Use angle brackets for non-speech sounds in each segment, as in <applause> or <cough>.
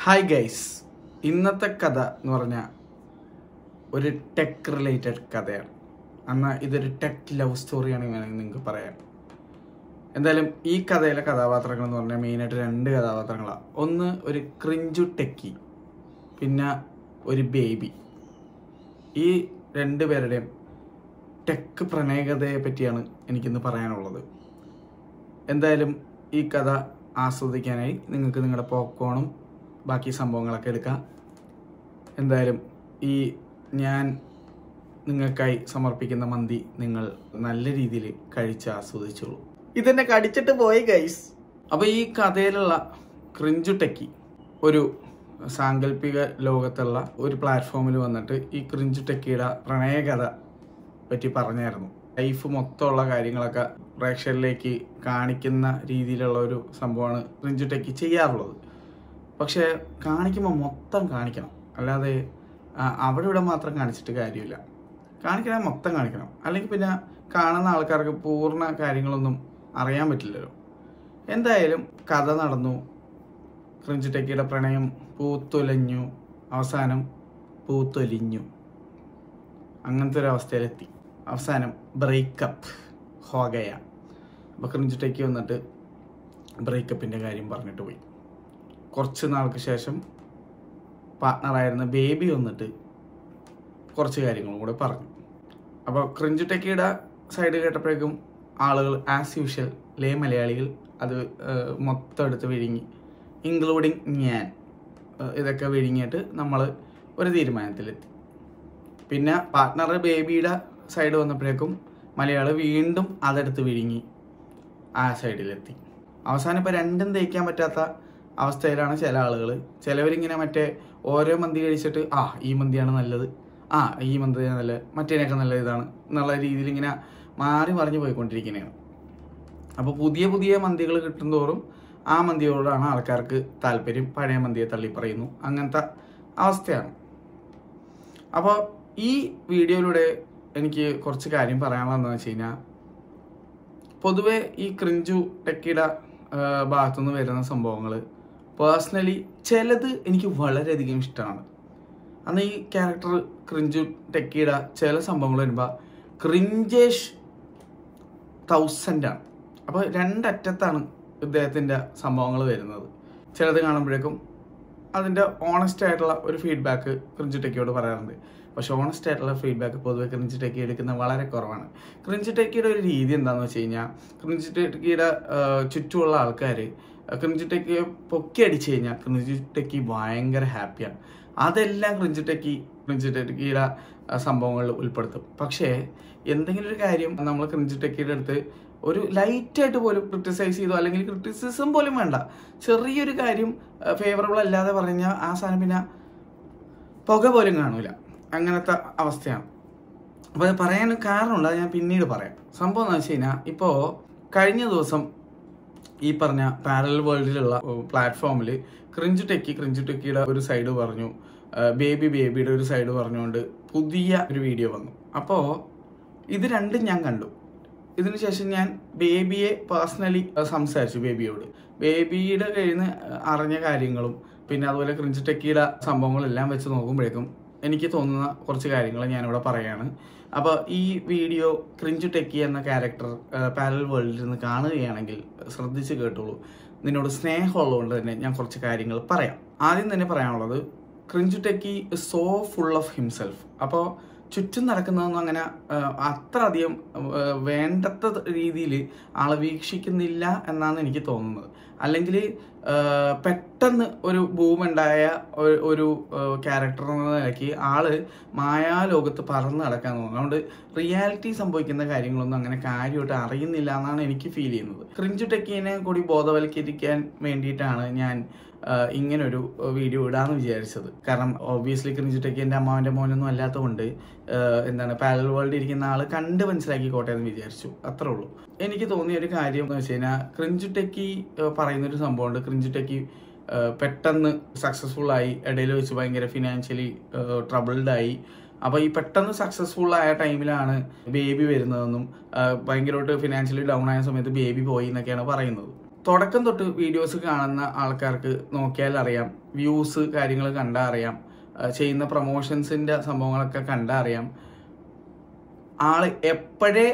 Hi guys ഇന്നത്തെ കഥ എന്ന് പറഞ്ഞാൽ ഒരു ടെക് റിലേറ്റഡ് കഥയാണ്. എന്നാൽ ഇതൊരു ടെക് ലവ് സ്റ്റോറിയാണ് വേണമെങ്കിൽ നിങ്ങൾക്ക് പറയാം എന്തായാലും ഈ കഥയിലെ കഥാപാത്രങ്ങൾ എന്ന് പറഞ്ഞാൽ മെയിനായിട്ട് രണ്ട് കഥാപാത്രങ്ങളാണ് ഒന്ന് ഒരു ക്രിഞ്ചു ടെക്കി പിന്നെ ഒരു ബേബി ഈ രണ്ട് പേരുടെയും ടെക് പ്രണയകഥയെ പറ്റിയാണ് എനിക്കിന്ന് പറയാനുള്ളത്. എന്തായാലും ഈ കഥ ആസ്വദിക്കാനായി നിങ്ങൾക്ക് നിങ്ങളുടെ പോപ്കോണും ബാക്കി സംഭവങ്ങളൊക്കെ എടുക്കാം. എന്തായാലും ഈ ഞാൻ നിങ്ങൾക്കായി സമർപ്പിക്കുന്ന മന്തി നിങ്ങൾ നല്ല രീതിയിൽ കഴിച്ച് ആസ്വദിച്ചോളൂ. ഇതെന്നെ കടിച്ചിട്ട് പോയി ഗൈസ് അപ്പോൾ ഈ കഥയിലുള്ള ക്രിഞ്ചു ടെക്കി ഒരു സാങ്കല്പിക ലോകത്തുള്ള ഒരു പ്ലാറ്റ്ഫോമിൽ വന്നിട്ട് ഈ ക്രിഞ്ചു ടെക്കിയുടെ പ്രണയകഥ പറ്റി പറഞ്ഞായിരുന്നു. ലൈഫ് മൊത്തമുള്ള കാര്യങ്ങളൊക്കെ പ്രേക്ഷകരിലേക്ക് കാണിക്കുന്ന രീതിയിലുള്ള ഒരു സംഭവമാണ് ക്രിഞ്ചു ടെക്കി ചെയ്യാറുള്ളത്. പക്ഷേ കാണിക്കുമ്പോൾ മൊത്തം കാണിക്കണം. അല്ലാതെ അവിടെ ഇവിടെ മാത്രം കാണിച്ചിട്ട് കാര്യമില്ല. കാണിക്കണം മൊത്തം കാണിക്കണം. അല്ലെങ്കിൽ പിന്നെ കാണുന്ന ആൾക്കാർക്ക് പൂർണ കാര്യങ്ങളൊന്നും അറിയാൻ പറ്റില്ലല്ലോ. എന്തായാലും കഥ നടന്നു. ക്രിഞ്ചി ടെക്കിയുടെ പ്രണയം പൂത്തൊലഞ്ഞു. അവസാനം പൂത്തൊലിഞ്ഞു. അങ്ങനത്തെ ഒരു അവസ്ഥയിലെത്തി. അവസാനം ബ്രേക്കപ്പ് ഹോഗയ. അപ്പോൾ ക്രിഞ്ചു ടെക്കി വന്നിട്ട് ബ്രേക്കപ്പിന്റെ കാര്യം പറഞ്ഞിട്ട് പോയി. കുറച്ച് നാൾക്ക് ശേഷം പാർട്ട്ണറായിരുന്ന ബേബി വന്നിട്ട് കുറച്ച് കാര്യങ്ങളും കൂടെ പറഞ്ഞു. അപ്പോൾ ക്രിഞ്ച് ടെക്കിയുടെ സൈഡ് കേട്ടപ്പോഴേക്കും ആളുകൾ ആസ് യൂഷ്വൽ ലേ മലയാളികൾ അത് മൊത്തം എടുത്ത് വിഴുങ്ങി. ഇൻക്ലൂഡിങ് ഞാൻ. ഇതൊക്കെ വിഴുങ്ങിയിട്ട് നമ്മൾ ഒരു തീരുമാനത്തിലെത്തി. പിന്നെ പാർട്ട്ണർ ബേബിയുടെ സൈഡ് വന്നപ്പോഴേക്കും മലയാളി വീണ്ടും അതെടുത്ത് വിഴുങ്ങി ആ സൈഡിലെത്തി അവസാനം ഇപ്പോൾ രണ്ടും തേക്കാൻ പറ്റാത്ത അവസ്ഥയിലാണ് ചില ആളുകൾ ചിലവരിങ്ങനെ മറ്റേ ഓരോ മന്തി കഴിച്ചിട്ട് ആ ഈ മന്തിയാണ് നല്ലത്. ആ ഈ മന്തിയാണ് നല്ലത് മറ്റേനൊക്കെ നല്ല ഇതാണ് എന്നുള്ള രീതിയിൽ ഇങ്ങനെ മാറി മറിഞ്ഞ് പോയിക്കൊണ്ടിരിക്കുന്നതാണ് അപ്പോൾ പുതിയ പുതിയ മന്തികൾ കിട്ടുന്തോറും ആ മന്തിയോടാണ് ആൾക്കാർക്ക് താല്പര്യം. പഴയ മന്തിയെ തള്ളി പറയുന്നു അങ്ങനത്തെ അവസ്ഥയാണ്. അപ്പോൾ ഈ വീഡിയോയിലൂടെ എനിക്ക് കുറച്ച് കാര്യം പറയാനുള്ളതെന്ന് വെച്ച് കഴിഞ്ഞാൽ പൊതുവേ ഈ ക്രിഞ്ചു ടെക്കിയുടെ ഭാഗത്തുനിന്ന് വരുന്ന സംഭവങ്ങൾ പേഴ്സണലി ചിലത് എനിക്ക് വളരെയധികം ഇഷ്ടമാണ് അന്ന് ഈ ക്യാരക്ടർ ക്രിഞ്ചു ടെക്കിയുടെ ചില സംഭവങ്ങൾ വരുമ്പോൾ ക്രിഞ്ചേഷ് തൗസൻഡാണ് അപ്പോൾ രണ്ടറ്റത്താണ് ഇദ്ദേഹത്തിന്റെ സംഭവങ്ങൾ വരുന്നത്. ചിലത് കാണുമ്പോഴേക്കും അതിന്റെ ഓണസ്റ്റ് ആയിട്ടുള്ള ഒരു ഫീഡ്ബാക്ക് ക്രിഞ്ചു ടെക്കിയോട് പറയാറുണ്ട്. പക്ഷേ ഓണസ്റ്റ് ആയിട്ടുള്ള ഫീഡ്ബാക്ക് പൊതുവെ ക്രിഞ്ചു ടെക്കി എടുക്കുന്ന വളരെ കുറവാണ്. ക്രിഞ്ചു ടെക്കിയുടെ ഒരു രീതി എന്താണെന്ന് വെച്ച് കഴിഞ്ഞാൽ ക്രിഞ്ചു ടെക്കിയുടെ ചുറ്റുമുള്ള ആൾക്കാർ ക്രിഞ്ചു പൊക്കി അടിച്ചു കഴിഞ്ഞാൽ ക്രിഞ്ചു ഭയങ്കര ഹാപ്പിയാണ്. അതെല്ലാം ക്രിഞ്ചു ടെക്കി സംഭവങ്ങളിൽ ഉൾപ്പെടുത്തും. പക്ഷേ എന്തെങ്കിലും ഒരു കാര്യം നമ്മൾ ക്രിഞ്ചു ടെക്കിയുടെ അടുത്ത് ഒരു ലൈറ്റായിട്ട് പോലും ക്രിട്ടിസൈസ് ചെയ്തോ അല്ലെങ്കിൽ ക്രിറ്റിസിസം പോലും വേണ്ട. ചെറിയൊരു കാര്യം ഫേവറബിൾ അല്ലാതെ പറഞ്ഞാൽ ആ സാധനം പിന്നെ പുക പോലും കാണൂല. അങ്ങനത്തെ അവസ്ഥയാണ്. അപ്പോൾ അത് പറയാൻ കാരണമുണ്ട് അത് ഞാൻ പിന്നീട് പറയാം. സംഭവം എന്ന് വെച്ച് കഴിഞ്ഞാൽ ഇപ്പോൾ കഴിഞ്ഞ ദിവസം ഈ പറഞ്ഞ പാരൽ വേൾഡിലുള്ള പ്ലാറ്റ്ഫോമിൽ ക്രിഞ്ച് ടെക്കി ക്രിഞ്ച് ടെക്കിയുടെ ഒരു സൈഡ് പറഞ്ഞു ബേബി ബേബിയുടെ ഒരു സൈഡ് പറഞ്ഞുകൊണ്ട് പുതിയ ഒരു വീഡിയോ വന്നു. അപ്പോൾ ഇത് രണ്ടും ഞാൻ കണ്ടു. ഇതിന് ശേഷം ഞാൻ ബേബിയെ പേഴ്സണലി സംസാരിച്ചു ബേബിയോട് ബേബിയുടെ കയ്യിൽ നിന്ന് അറിഞ്ഞ കാര്യങ്ങളും പിന്നെ അതുപോലെ ക്രിഞ്ച് ടെക്കിയുടെ സംഭവങ്ങളെല്ലാം വെച്ച് നോക്കുമ്പോഴേക്കും എനിക്ക് തോന്നുന്ന കുറച്ച് കാര്യങ്ങൾ ഞാനിവിടെ പറയാണ്. അപ്പോൾ ഈ വീഡിയോ ക്രിഞ്ചു ടെക്കി എന്ന ക്യാരക്ടർ പാരൽ വേൾഡിൽ നിന്ന് കാണുകയാണെങ്കിൽ ശ്രദ്ധിച്ച് കേട്ടോളൂ. നിന്നോട് സ്നേഹമുള്ളതുകൊണ്ട് തന്നെ ഞാൻ കുറച്ച് കാര്യങ്ങൾ പറയാം. ആദ്യം തന്നെ പറയാനുള്ളത് cringe techie so full of himself അപ്പോൾ ചുറ്റും നടക്കുന്നതൊന്നും അങ്ങനെ അത്ര അധികം വേണ്ടത്ത രീതിയിൽ ആളെ വീക്ഷിക്കുന്നില്ല എന്നാണ് എനിക്ക് തോന്നുന്നത്. അല്ലെങ്കിൽ പെട്ടെന്ന് ഒരു ഭൂമുണ്ടായ ഒരു- ക്യാരക്ടർ എന്ന നിലയ്ക്ക് ആൾ മായാലോകത്ത് പറന്ന് നടക്കാൻ തോന്നുന്നു. അതുകൊണ്ട് റിയാലിറ്റി സംഭവിക്കുന്ന കാര്യങ്ങളൊന്നും അങ്ങനെ കാര്യമായിട്ട് അറിയുന്നില്ല എന്നാണ് എനിക്ക് ഫീൽ ചെയ്യുന്നത്. ക്രിഞ്ച് ടെക്കിനെ കൂടി ബോധവൽക്കരിക്കാൻ വേണ്ടിയിട്ടാണ് ഞാൻ ഇങ്ങനൊരു വീഡിയോ ഇടാന്ന് വിചാരിച്ചത്. കാരണം ഓബിയസ്ലി ക്രിഞ്ച് ടെക്കി എന്റെ അമ്മാവന്റെ മോനൊന്നും അല്ലാത്തതുകൊണ്ട് എന്താണ് പാരൽ വേൾഡ് ഇരിക്കുന്ന ആൾ കണ്ട് മനസ്സിലാക്കിക്കോട്ടെ എന്ന് വിചാരിച്ചു. അത്രേ ഉള്ളൂ. എനിക്ക് തോന്നിയ ഒരു കാര്യം എന്ന് വെച്ച് കഴിഞ്ഞാൽ ക്രിഞ്ച് ടെക്കി പറയുന്നൊരു സംഭവമുണ്ട്. ക്രിഞ്ച് ടെക്കി പെട്ടെന്ന് സക്സസ്ഫുൾ ആയി ഇടയിൽ വെച്ച് ഭയങ്കര ഫിനാൻഷ്യലി ട്രബിൾഡ് ആയി. അപ്പോൾ ഈ പെട്ടെന്ന് സക്സസ്ഫുൾ ആയ ടൈമിലാണ് ബേബി വരുന്നതെന്നും ഭയങ്കരമായിട്ട് ഫിനാൻഷ്യലി ഡൗൺ ആയ സമയത്ത് ബേബി പോയി എന്നൊക്കെയാണ് പറയുന്നത്. തുടക്കം തൊട്ട് വീഡിയോസ് കാണുന്ന ആൾക്കാർക്ക് നോക്കിയാൽ അറിയാം. വ്യൂസ് കാര്യങ്ങൾ കണ്ടാൽ അറിയാം. ചെയ്യുന്ന പ്രൊമോഷൻസിന്റെ സംഭവങ്ങളൊക്കെ കണ്ടാൽ അറിയാം. ആൾ എപ്പോഴേ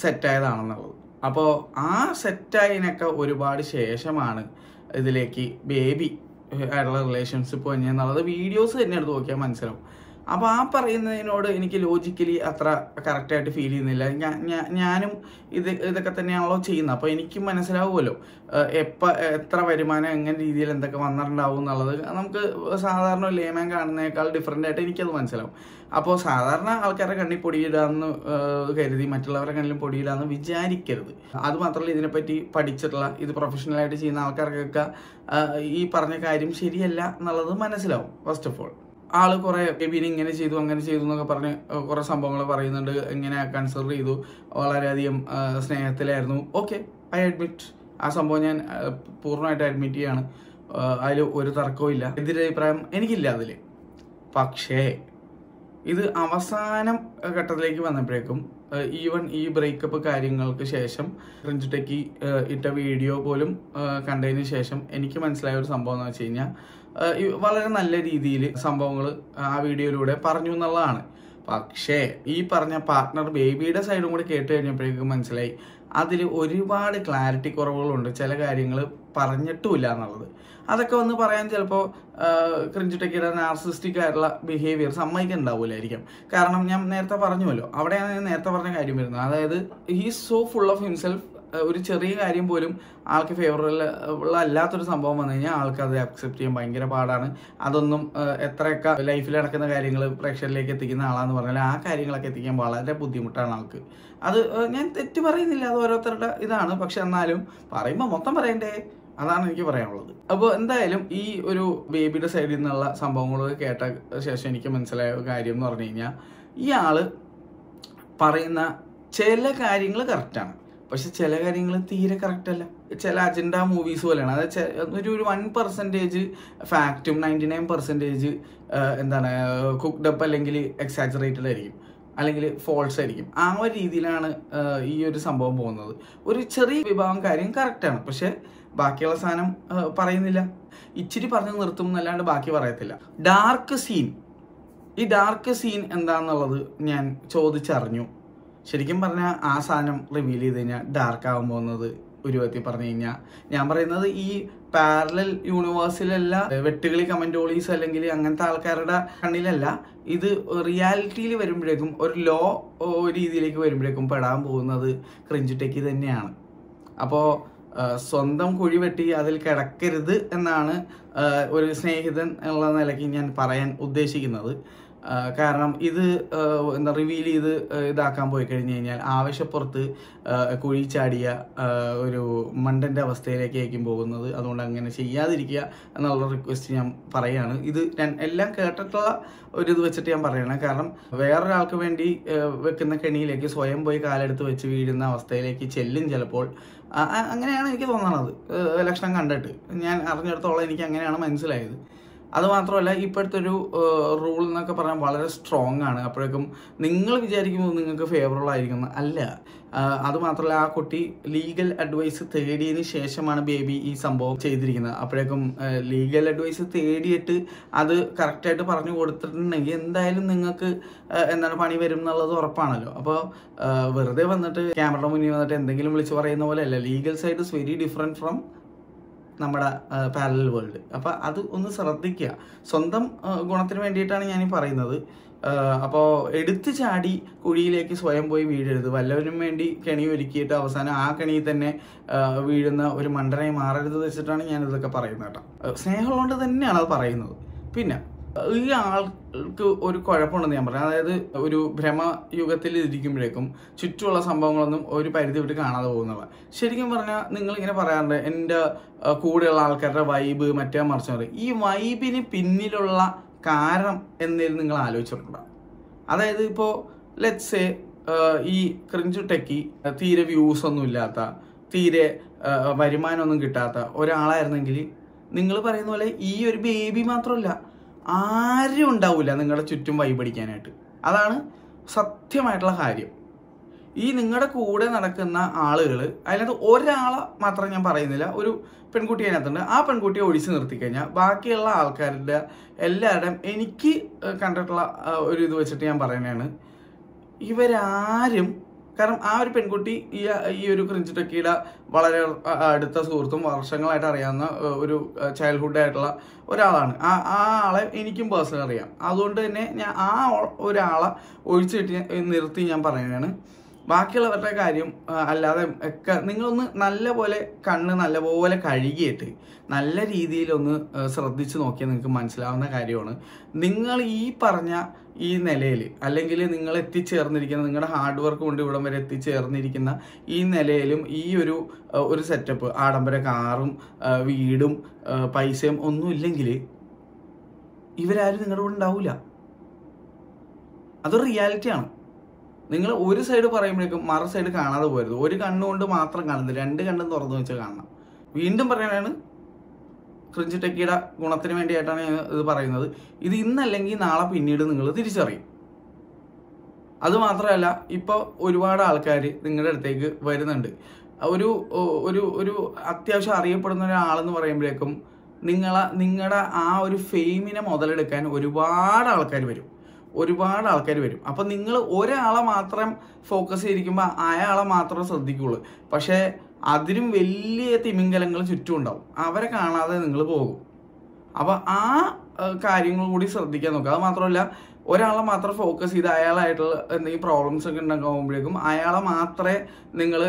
സെറ്റായതാണെന്നുള്ളത് അപ്പോൾ ആ സെറ്റായതിനൊക്കെ ഒരുപാട് ശേഷമാണ് ഇതിലേക്ക് ബേബി ആയിട്ടുള്ള റിലേഷൻഷിപ്പ് എന്നുള്ളത് വീഡിയോസ് തന്നെ എടുത്ത് നോക്കിയാൽ മനസ്സിലാവും. അപ്പോൾ ആ പറയുന്നതിനോട് എനിക്ക് ലോജിക്കലി അത്ര കറക്റ്റായിട്ട് ഫീൽ ചെയ്യുന്നില്ല. ഞാൻ ഞാനും ഇത് ഇതൊക്കെ തന്നെയാണല്ലോ ചെയ്യുന്നത്. അപ്പോൾ എനിക്ക് മനസ്സിലാവുമല്ലോ എപ്പോൾ എത്ര വരുമാനം എങ്ങനെ രീതിയിൽ എന്തൊക്കെ വന്നിട്ടുണ്ടാവും എന്നുള്ളത്. നമുക്ക് സാധാരണ ലേമാൻ കാണുന്നതിനേക്കാൾ ഡിഫറെന്റ് ആയിട്ട് എനിക്കത് മനസ്സിലാവും. അപ്പോൾ സാധാരണ ആൾക്കാരുടെ കണ്ണിൽ പൊടിയിടാന്ന് ഏഹ് കരുതി മറ്റുള്ളവരുടെ കണ്ണിലും പൊടിയിടാന്ന് വിചാരിക്കരുത്. അത് മാത്രമല്ല ഇതിനെപ്പറ്റി പഠിച്ചിട്ടുള്ള ഇത് പ്രൊഫഷണലായിട്ട് ചെയ്യുന്ന ആൾക്കാർക്കൊക്കെ ഈ പറഞ്ഞ കാര്യം ശരിയല്ല എന്നുള്ളത് മനസ്സിലാവും ഫസ്റ്റ് ഓഫ് ഓൾ ആൾ കുറെ ബേബിനെ ഇങ്ങനെ ചെയ്തു അങ്ങനെ ചെയ്തു എന്നൊക്കെ പറഞ്ഞ് കുറെ സംഭവങ്ങൾ പറയുന്നുണ്ട്. ഇങ്ങനെ കൺസിഡർ ചെയ്തു. വളരെയധികം സ്നേഹത്തിലായിരുന്നു. ഓക്കെ ഐ അഡ്മിറ്റ് ആ സംഭവം ഞാൻ പൂർണമായിട്ട് അഡ്മിറ്റ് ചെയ്യാണ്. അതിൽ ഒരു തർക്കവും ഇല്ല. എതിരഭിപ്രായം എനിക്കില്ല അതിൽ പക്ഷേ ഇത് അവസാനം ഘട്ടത്തിലേക്ക് വന്നപ്പോഴേക്കും ഈവൻ ഈ ബ്രേക്കപ്പ് കാര്യങ്ങൾക്ക് ശേഷം ഫ്രഞ്ച് ടെക്കി ഇട്ട വീഡിയോ പോലും കണ്ടതിന് ശേഷം എനിക്ക് മനസ്സിലായ ഒരു സംഭവം എന്ന് വെച്ച് കഴിഞ്ഞാൽ വളരെ നല്ല രീതിയിൽ സംഭവങ്ങൾ ആ വീഡിയോയിലൂടെ പറഞ്ഞു എന്നുള്ളതാണ്. പക്ഷേ ഈ പറഞ്ഞ പാർട്ട്ണർ ബേബിയുടെ സൈഡും കൂടി കേട്ട് കഴിഞ്ഞപ്പോഴേക്കും മനസ്സിലായി അതിൽ ഒരുപാട് ക്ലാരിറ്റി കുറവുകളുണ്ട് ചില കാര്യങ്ങൾ പറഞ്ഞിട്ടുമില്ല എന്നുള്ളത്. അതൊക്കെ വന്ന് പറയാൻ ചിലപ്പോൾ ക്രിഞ്ചിട്ടൊക്കെ നാർസിസ്റ്റിക് ആയിട്ടുള്ള ബിഹേവിയർ സമ്മതിക്കുന്നുണ്ടാവില്ലായിരിക്കും കാരണം ഞാൻ നേരത്തെ പറഞ്ഞുവല്ലോ അവിടെയാണ് ഞാൻ നേരത്തെ പറഞ്ഞ കാര്യം വരുന്നത്. അതായത് he's so full of himself ഒരു ചെറിയ കാര്യം പോലും ആൾക്ക് ഫേവറബിൾ അല്ലാത്തൊരു സംഭവം വന്നു കഴിഞ്ഞാൽ ആൾക്ക് അത് അക്സെപ്റ്റ് ചെയ്യാൻ ഭയങ്കര പാടാണ്. അതൊന്നും എത്രയൊക്കെ ലൈഫിൽ നടക്കുന്ന കാര്യങ്ങൾ പ്രേക്ഷകരിലേക്ക് എത്തിക്കുന്ന ആളാന്ന് പറഞ്ഞാൽ ആ കാര്യങ്ങളൊക്കെ എത്തിക്കാൻ വളരെ ബുദ്ധിമുട്ടാണ് ആൾക്ക്. അത് ഞാൻ തെറ്റ് പറയുന്നില്ല അത് ഓരോരുത്തരുടെ ഇതാണ്. പക്ഷെ എന്നാലും പറയുമ്പോൾ മൊത്തം പറയണ്ടേ? അതാണ് എനിക്ക് പറയാനുള്ളത്. അപ്പോൾ എന്തായാലും ഈ ഒരു ബേബിയുടെ സൈഡിൽ നിന്നുള്ള സംഭവങ്ങൾ കേട്ട ശേഷം എനിക്ക് മനസ്സിലായ കാര്യം എന്ന് പറഞ്ഞു കഴിഞ്ഞാൽ ഈ ആൾ പറയുന്ന ചില കാര്യങ്ങൾ കറക്റ്റാണ് പക്ഷെ ചില കാര്യങ്ങൾ തീരെ കറക്റ്റ് അല്ല. ചില അജണ്ട മൂവീസ് പോലെയാണ്. അതായത് ഒരു ഒരു വൺ പെർസെന്റേജ് ഫാക്റ്റും നയന്റി നയൻ പെർസെന്റേജ് എന്താണ് കുക്ക്ഡ് അപ്പ് അല്ലെങ്കിൽ എക്സാജറേറ്റഡ് ആയിരിക്കും. അല്ലെങ്കിൽ ഫോൾസ് ആയിരിക്കും. ആ ഒരു രീതിയിലാണ് ഈ ഒരു സംഭവം പോകുന്നത്. ഒരു ചെറിയ വിഭാഗം കാര്യം കറക്റ്റാണ് പക്ഷേ ബാക്കിയുള്ള സാധനം പറയുന്നില്ല. ഇച്ചിരി പറഞ്ഞു നിർത്തും എന്നല്ലാണ്ട് ബാക്കി പറയത്തില്ല. ഡാർക്ക് സീൻ ഈ ഡാർക്ക് സീൻ എന്താണെന്നുള്ളത് ഞാൻ ചോദിച്ചറിഞ്ഞു. ശരിക്കും പറഞ്ഞാൽ ആ സാധനം റിവീൽ ചെയ്ത് കഴിഞ്ഞാൽ ഡാർക്ക് ആകാൻ പോകുന്നത് ഒരു വിധത്തിൽ പറഞ്ഞു കഴിഞ്ഞാൽ ഞാൻ പറയുന്നത് ഈ പാരലൽ യൂണിവേഴ്സിലല്ല വെട്ടുകളി കമന്റോളീസ് അല്ലെങ്കിൽ അങ്ങനത്തെ ആൾക്കാരുടെ കണ്ണിലല്ല ഇത് റിയാലിറ്റിയിൽ വരുമ്പോഴേക്കും ഒരു ലോ രീതിയിലേക്ക് വരുമ്പോഴേക്കും പെടാൻ പോകുന്നത് ക്രിഞ്ചുടെക്ക് തന്നെയാണ്. അപ്പോൾ സ്വന്തം കുഴി വെട്ടി അതിൽ കിടക്കരുത് എന്നാണ് ഒരു സ്നേഹിതൻ എന്നുള്ള നിലയ്ക്ക് ഞാൻ പറയാൻ ഉദ്ദേശിക്കുന്നത്. കാരണം ഇത് എന്താ റിവീൽ ചെയ്ത് ഇതാക്കാൻ പോയി കഴിഞ്ഞ് കഴിഞ്ഞാൽ ആവശ്യപ്പുറത്ത് കുഴി ചാടിയ ഒരു മണ്ടന്റെ അവസ്ഥയിലേക്കായിരിക്കും പോകുന്നത്. അതുകൊണ്ട് അങ്ങനെ ചെയ്യാതിരിക്കുക എന്നുള്ള റിക്വസ്റ്റ് ഞാൻ പറയുകയാണ് ഇത് ഞാൻ എല്ലാം കേട്ടിട്ടുള്ള ഒരു ഇത് വെച്ചിട്ട് ഞാൻ പറയണം. കാരണം വേറൊരാൾക്ക് വേണ്ടി വെക്കുന്ന കെണിയിലേക്ക് സ്വയം പോയി കാലെടുത്ത് വെച്ച് വീഴുന്ന അവസ്ഥയിലേക്ക് ചെല്ലും ചിലപ്പോൾ. അങ്ങനെയാണ് എനിക്ക് തോന്നണത്. ലക്ഷണം കണ്ടിട്ട്. ഞാൻ അറിഞ്ഞിടത്തോളം എനിക്ക് അങ്ങനെയാണ് മനസ്സിലായത്. അത് മാത്രമല്ല ഇപ്പോഴത്തെ ഒരു റൂൾ എന്നൊക്കെ പറഞ്ഞാൽ വളരെ സ്ട്രോങ് ആണ്. അപ്പോഴേക്കും നിങ്ങൾ വിചാരിക്കുമ്പോൾ നിങ്ങൾക്ക് ഫേവറബിൾ ആയിരിക്കുന്നു. അല്ല. അതുമാത്രമല്ല അത് മാത്രമല്ല ആ കുട്ടി ലീഗൽ അഡ്വൈസ് തേടിയതിന് ശേഷമാണ് ബേബി ഈ സംഭവം ചെയ്തിരിക്കുന്നത്. അപ്പോഴേക്കും ലീഗൽ അഡ്വൈസ് തേടിയിട്ട് അത് കറക്റ്റായിട്ട് പറഞ്ഞു കൊടുത്തിട്ടുണ്ടെങ്കിൽ എന്തായാലും നിങ്ങൾക്ക് എന്താണ് പണി വരും എന്നുള്ളത് ഉറപ്പാണല്ലോ. അപ്പോൾ വെറുതെ വന്നിട്ട് ക്യാമറയുടെ മുന്നിൽ വന്നിട്ട് എന്തെങ്കിലും വിളിച്ച് പറയുന്ന പോലെ അല്ല. Legal side is very different from നമ്മുടെ പാരലൽ വേൾഡ് അപ്പോൾ അത് ഒന്ന് ശ്രദ്ധിക്കുക. സ്വന്തം ഗുണത്തിന് വേണ്ടിയിട്ടാണ് ഞാൻ പറയുന്നത്. അപ്പോൾ എടുത്തു ചാടി കുഴിയിലേക്ക് സ്വയം പോയി വീഴരുത്. വല്ലവരും വേണ്ടി കെണി ഒരുക്കിയിട്ട് അവസാനം ആ കെണിയിൽ തന്നെ വീഴുന്ന ഒരു മണ്ടനായി മാറരുത് വെച്ചിട്ടാണ് ഞാൻ ഇതൊക്കെ പറയുന്നത് കേട്ടോ. സ്നേഹമുള്ളതുകൊണ്ട് തന്നെയാണ് അത് പറയുന്നത്. പിന്നെ ഈ ആൾക്ക് ഒരു കുഴപ്പമുണ്ടെന്ന് ഞാൻ പറയാം. അതായത് ഒരു ഭ്രമയുഗത്തിൽ ഇരിക്കുമ്പോഴേക്കും ചുറ്റുമുള്ള സംഭവങ്ങളൊന്നും ഒരു പരിധി വിട്ട് കാണാതെ പോകുന്നവ ശരിക്കും പറഞ്ഞാൽ നിങ്ങൾ ഇങ്ങനെ പറയാറുണ്ട് എന്റെ കൂടെയുള്ള ആൾക്കാരുടെ വൈബ് മറ്റേ മറിച്ച് ഈ വൈബിന് പിന്നിലുള്ള കാരണം എന്നതിൽ നിങ്ങൾ ആലോചിച്ചിട്ടുണ്ടോ? അതായത് ഇപ്പോൾ ലെറ്റ്സ് ഈ ക്രിഞ്ചു ടെക്കി തീരെ വ്യൂസ് ഒന്നും ഇല്ലാത്ത തീരെ വരുമാനമൊന്നും കിട്ടാത്ത ഒരാളായിരുന്നെങ്കിൽ നിങ്ങൾ പറയുന്ന പോലെ ഈ ഒരു ബേബി മാത്രമല്ല. ആരും ഉണ്ടാവില്ല നിങ്ങളുടെ ചുറ്റും വൈബടിക്കാനായിട്ട് അതാണ് സത്യമായിട്ടുള്ള കാര്യം. ഈ നിങ്ങളുടെ കൂടെ നടക്കുന്ന ആളുകൾ അതിനകത്ത് ഒരാളെ മാത്രം ഞാൻ പറയുന്നില്ല ഒരു പെൺകുട്ടി അതിനകത്തുണ്ട്. ആ പെൺകുട്ടിയെ ഒഴിച്ചു നിർത്തി കഴിഞ്ഞാൽ ബാക്കിയുള്ള ആൾക്കാരുടെ എല്ലാവരുടെയും എനിക്ക് കണ്ടിട്ടുള്ള ഒരു ഇത് വെച്ചിട്ട് ഞാൻ പറയുന്നതാണ്. ഇവരാരും കാരണം ആ ഒരു പെൺകുട്ടി ഈ ഈ ഒരു ക്രിഞ്ച് ടെക്കിയുടെ വളരെ അടുത്ത സുഹൃത്തും വർഷങ്ങളായിട്ട് അറിയാവുന്ന ഒരു ചൈൽഡ്ഹുഡ് ആയിട്ടുള്ള ഒരാളാണ്. ആ ആ ആളെ എനിക്കും പേഴ്സണൽ അറിയാം. അതുകൊണ്ട് തന്നെ ഞാൻ ആ ഒരാളെ ഒഴിച്ചിട്ട് നിർത്തി ഞാൻ പറയുകയാണ് ബാക്കിയുള്ളവരുടെ കാര്യം അല്ലാതെ ഒക്കെ നിങ്ങളൊന്ന് നല്ല പോലെ കണ്ണ് നല്ലപോലെ കഴുകിയിട്ട് നല്ല രീതിയിലൊന്ന് ശ്രദ്ധിച്ച് നോക്കിയാൽ നിങ്ങൾക്ക് മനസ്സിലാവുന്ന കാര്യമാണ്. നിങ്ങൾ ഈ പറഞ്ഞ ഈ നിലയിൽ അല്ലെങ്കിൽ നിങ്ങൾ എത്തിച്ചേർന്നിരിക്കുന്ന നിങ്ങളുടെ ഹാർഡ് വർക്ക് കൊണ്ട് ഇവിടം വരെ എത്തിച്ചേർന്നിരിക്കുന്ന ഈ നിലയിലും ഈ ഒരു ഒരു സെറ്റപ്പ് ആഡംബര കാറും വീടും പൈസയും ഒന്നും ഇല്ലെങ്കിൽ ഇവരാരും നിങ്ങളുടെ കൂടെ ഉണ്ടാവില്ല അതൊരു റിയാലിറ്റിയാണ് നിങ്ങൾ ഒരു സൈഡ് പറയുമ്പോഴേക്കും മറു സൈഡ് കാണാതെ പോരുത്. ഒരു കണ്ണുകൊണ്ട് മാത്രം കാണുന്നത്. രണ്ട് കണ്ണും തുറന്നു വെച്ച് കാണണം. വീണ്ടും പറയാനാണ് ക്രിഞ്ച് ടെക്കിയുടെ ഗുണത്തിന് വേണ്ടിയിട്ടാണ് ഞാൻ ഇത് പറയുന്നത്. ഇത് ഇന്നല്ലെങ്കിൽ നാളെ പിന്നീട് നിങ്ങൾ തിരിച്ചറിയും. അതുമാത്രമല്ല ഇപ്പോൾ ഒരുപാട് ആൾക്കാർ നിങ്ങളുടെ അടുത്തേക്ക് വരുന്നുണ്ട്. ഒരു ഒരു ഒരു അത്യാവശ്യം അറിയപ്പെടുന്ന ഒരാളെന്ന് പറയുമ്പോഴേക്കും നിങ്ങളെ നിങ്ങളുടെ ആ ഒരു ഫെയിമിനെ മുതലെടുക്കാൻ ഒരുപാട് ആൾക്കാർ വരും. ഒരുപാട് ആൾക്കാർ വരും. അപ്പം നിങ്ങൾ ഒരാളെ മാത്രം ഫോക്കസ് ചെയ്തിരിക്കുമ്പോൾ അയാളെ മാത്രം ശ്രദ്ധിക്കുകയുള്ളൂ പക്ഷേ അതിനും വലിയ തിമിംഗലങ്ങൾ ചുറ്റും ഉണ്ടാവും. അവരെ കാണാതെ നിങ്ങൾ പോകും. അപ്പോൾ ആ കാര്യങ്ങൾ കൂടി ശ്രദ്ധിക്കാൻ നോക്കുക. അത് മാത്രമല്ല ഒരാളെ മാത്രം ഫോക്കസ് ചെയ്ത് അയാളായിട്ടുള്ള എന്തെങ്കിലും പ്രോബ്ലംസ് ഒക്കെ ഉണ്ടാകുമ്പോഴേക്കും അയാളെ മാത്രമേ നിങ്ങൾ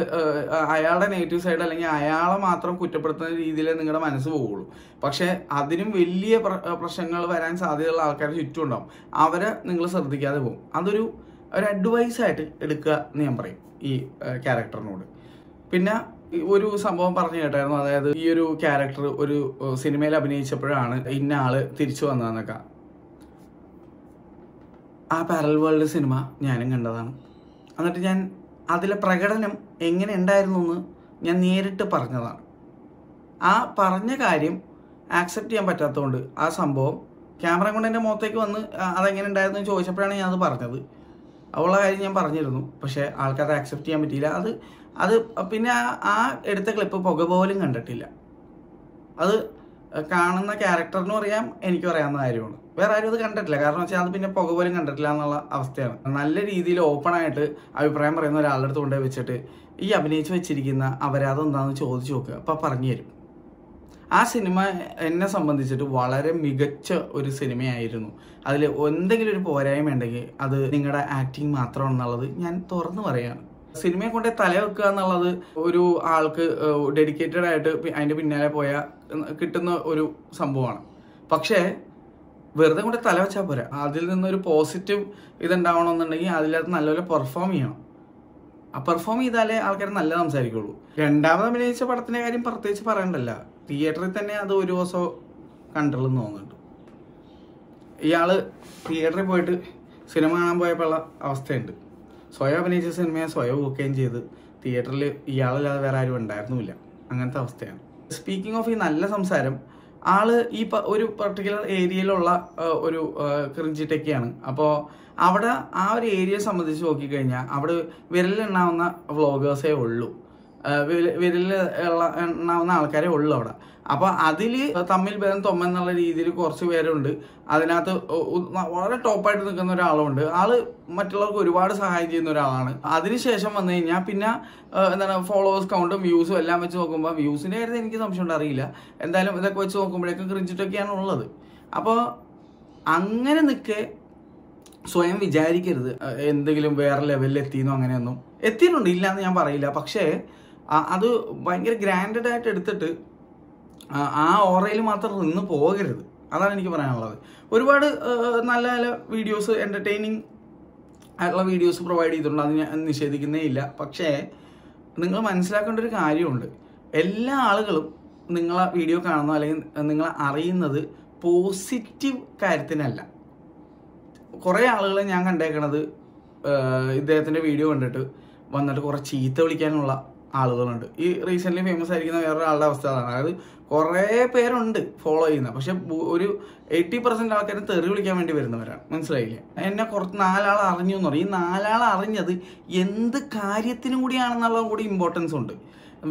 അയാളുടെ നെഗറ്റീവ് സൈഡ് അല്ലെങ്കിൽ അയാളെ മാത്രം കുറ്റപ്പെടുത്തുന്ന രീതിയിൽ നിങ്ങളുടെ മനസ്സ് പോവുള്ളൂ. പക്ഷേ അതിനും വലിയ പ്രശ്നങ്ങൾ വരാൻ സാധ്യതയുള്ള ആൾക്കാർ ചുറ്റും ഉണ്ടാവും. അവരെ നിങ്ങൾ ശ്രദ്ധിക്കാതെ പോകും. അതൊരു ഒരു അഡ്വൈസായിട്ട് എടുക്കുക എന്ന് ഞാൻ പറയും ഈ ക്യാരക്ടറിനോട് പിന്നെ ഒരു സംഭവം പറഞ്ഞു കേട്ടായിരുന്നു. അതായത് ഈ ഒരു ക്യാരക്ടർ ഒരു സിനിമയിൽ അഭിനയിച്ചപ്പോഴാണ് ഇന്ന ആൾ തിരിച്ചു വന്നതെന്നൊക്കെ. ആ പാരൽ വേൾഡ് സിനിമ ഞാനും കണ്ടതാണ്. എന്നിട്ട് ഞാൻ അതിലെ പ്രകടനം എങ്ങനെ ഉണ്ടായിരുന്നു എന്ന് ഞാൻ നേരിട്ട് പറഞ്ഞതാണ്. ആ പറഞ്ഞ കാര്യം ആക്സെപ്റ്റ് ചെയ്യാൻ പറ്റാത്തതുകൊണ്ട് ആ സംഭവം ക്യാമറ കൊണ്ട് എന്റെ മുഖത്തേക്ക് വന്ന് അതെങ്ങനെ ഉണ്ടായിരുന്നു ചോദിച്ചപ്പോഴാണ് ഞാൻ അത് പറഞ്ഞത്. അവളുടെ കാര്യം ഞാൻ പറഞ്ഞിരുന്നു. പക്ഷേ ആൾക്കാരെ ആക്സെപ്റ്റ് ചെയ്യാൻ പറ്റിയില്ല. അത് അത് പിന്നെ ആ- എടുത്ത ക്ലിപ്പ് പുക പോലും കണ്ടിട്ടില്ല. അത് കാണുന്ന ക്യാരക്ടറിനും അറിയാം എനിക്കും അറിയാവുന്ന കാര്യമാണ്. വേറെ ആരും അത് കണ്ടിട്ടില്ല. കാരണം വെച്ചാൽ അത് പിന്നെ പുക പോലും കണ്ടിട്ടില്ല എന്നുള്ള അവസ്ഥയാണ്. നല്ല രീതിയിൽ ഓപ്പൺ ആയിട്ട് അഭിപ്രായം പറയുന്ന ഒരാളുടെ അടുത്ത് കൊണ്ടുപോയി വെച്ചിട്ട് ഈ അഭിനയിച്ച് വെച്ചിരിക്കുന്ന അപരാധം എന്താണെന്ന് ചോദിച്ചു നോക്കുക അപ്പം പറഞ്ഞു തരും. ആ സിനിമ എന്നെ സംബന്ധിച്ചിട്ട് വളരെ മികച്ച ഒരു സിനിമയായിരുന്നു. അതിൽ എന്തെങ്കിലും ഒരു പോരായ്മ ഉണ്ടെങ്കിൽ അത് നിങ്ങളുടെ ആക്ടിങ് മാത്രമാണെന്നുള്ളത് ഞാൻ തുറന്നു പറയാണ്. സിനിമയെ കൊണ്ട് തല വെക്കുക എന്നുള്ളത് ഒരു ആൾക്ക് ഡെഡിക്കേറ്റഡ് ആയിട്ട് അതിന്റെ പിന്നാലെ പോയ കിട്ടുന്ന ഒരു സംഭവമാണ്. പക്ഷേ വെറുതെ കൊണ്ട് തല വെച്ചാൽ പോരാ. അതിൽ നിന്നൊരു പോസിറ്റീവ് ഇതുണ്ടാവണമെന്നുണ്ടെങ്കിൽ അതിലകത്ത് നല്ലപോലെ പെർഫോം ചെയ്യണം. ആ പെർഫോം ചെയ്താലേ ആൾക്കാർ നല്ല സംസാരിക്കുള്ളൂ. രണ്ടാമത് അഭിനയിച്ച പടത്തിന്റെ കാര്യം പ്രത്യേകിച്ച് പറയണ്ടല്ല. തിയേറ്ററിൽ തന്നെ അത് ഒരു ദിവസം കണ്ടുള്ളെന്ന് തോന്നുന്നുണ്ട്. ഇയാൾ തിയേറ്ററിൽ പോയിട്ട് സിനിമ കാണാൻ പോയപ്പോഴുള്ള അവസ്ഥയുണ്ട്. സ്വയം അഭിനയിച്ച സിനിമയെ സ്വയം ബുക്കുകയും ചെയ്ത് തിയേറ്ററിൽ ഇയാളല്ലാതെ വേറെ ആരും ഉണ്ടായിരുന്നുമില്ല. അങ്ങനത്തെ അവസ്ഥയാണ്. സ്പീക്കിംഗ് ഓഫ് ഈ നല്ല സംസാരം ആൾ ഈ ഒരു പർട്ടിക്കുലർ ഏരിയയിലുള്ള ഒരു ക്രിഞ്ചി അപ്പോൾ അവിടെ ആ ഒരു ഏരിയയെ സംബന്ധിച്ച് നോക്കിക്കഴിഞ്ഞാൽ അവിടെ വിരലിലുണ്ടാവുന്ന വ്ളോഗേഴ്സേ ഉള്ളൂ. വിരലിൽ എണ്ണാവുന്ന ആൾക്കാരെ ഉള്ളു അവിടെ. അപ്പൊ അതിൽ തമ്മിൽ ഭേദം തൊമ്മ എന്നുള്ള രീതിയിൽ കുറച്ച് പേരുണ്ട്. അതിനകത്ത് വളരെ ടോപ്പായിട്ട് നിൽക്കുന്ന ഒരാളുണ്ട്. ആൾ മറ്റുള്ളവർക്ക് ഒരുപാട് സഹായം ചെയ്യുന്ന ഒരാളാണ്. അതിനുശേഷം വന്നു കഴിഞ്ഞാൽ പിന്നെ എന്താണ് ഫോളോവേഴ്സ് കൗണ്ടും വ്യൂസും എല്ലാം വെച്ച് നോക്കുമ്പോൾ വ്യൂസിന്റെ കാര്യത്തിൽ എനിക്ക് സംശയം അറിയില്ല. എന്തായാലും ഇതൊക്കെ വെച്ച് നോക്കുമ്പോഴേക്കും ക്രിഞ്ചിട്ടൊക്കെയാണ് ഉള്ളത്. അപ്പോൾ അങ്ങനെ നിൽക്കെ സ്വയം വിചാരിക്കരുത്. എന്തെങ്കിലും വേറെ ലെവലിൽ എത്തിയെന്നോ അങ്ങനെയൊന്നും. എത്തിയിട്ടുണ്ട് ഇല്ല എന്ന് ഞാൻ പറയില്ല. പക്ഷേ അത് ഭയങ്കര ഗ്രാൻഡഡ് ആയിട്ട് എടുത്തിട്ട് ആ- ഓറയിൽ മാത്രം നിന്ന് പോകരുത്. അതാണ് എനിക്ക് പറയാനുള്ളത്. ഒരുപാട് നല്ല നല്ല വീഡിയോസ് എന്റർടൈനിങ് ആയിട്ടുള്ള വീഡിയോസ് പ്രൊവൈഡ് ചെയ്തിട്ടുണ്ട്. അത് ഞാൻ നിഷേധിക്കുന്നേ ഇല്ല. പക്ഷേ നിങ്ങൾ മനസ്സിലാക്കേണ്ട ഒരു കാര്യമുണ്ട്. എല്ലാ ആളുകളും നിങ്ങളെ വീഡിയോ കാണുന്നോ അല്ലെങ്കിൽ നിങ്ങളെ അറിയുന്നത് പോസിറ്റീവ് കാര്യത്തിനല്ല. കുറേ ആളുകളെ ഞാൻ കണ്ടേക്കണത് ഇദ്ദേഹത്തിന്റെ വീഡിയോ കണ്ടിട്ട് വന്നിട്ട് കുറേ ചീത്ത വിളിക്കാനുള്ള ആളുകളുണ്ട്. ഈ റീസെന്റ് ഫേമസ് ആയിരിക്കുന്ന വേറൊരാളുടെ അവസ്ഥ അതാണ്. അതായത് കുറേ പേരുണ്ട് ഫോളോ ചെയ്യുന്ന. പക്ഷെ ഒരു എയ്റ്റി പെർസെന്റ് ആൾക്കാരെ തെറി വിളിക്കാൻ വേണ്ടി വരുന്നവരാണ്. മനസ്സിലായില്ലേ? എന്നെ കുറച്ച് നാലാൾ അറിഞ്ഞു എന്ന് പറയും. ഈ നാലാൾ അറിഞ്ഞത് എന്ത് കാര്യത്തിനും കൂടിയാണെന്നുള്ളത് കൂടി ഇമ്പോർട്ടൻസ് ഉണ്ട്.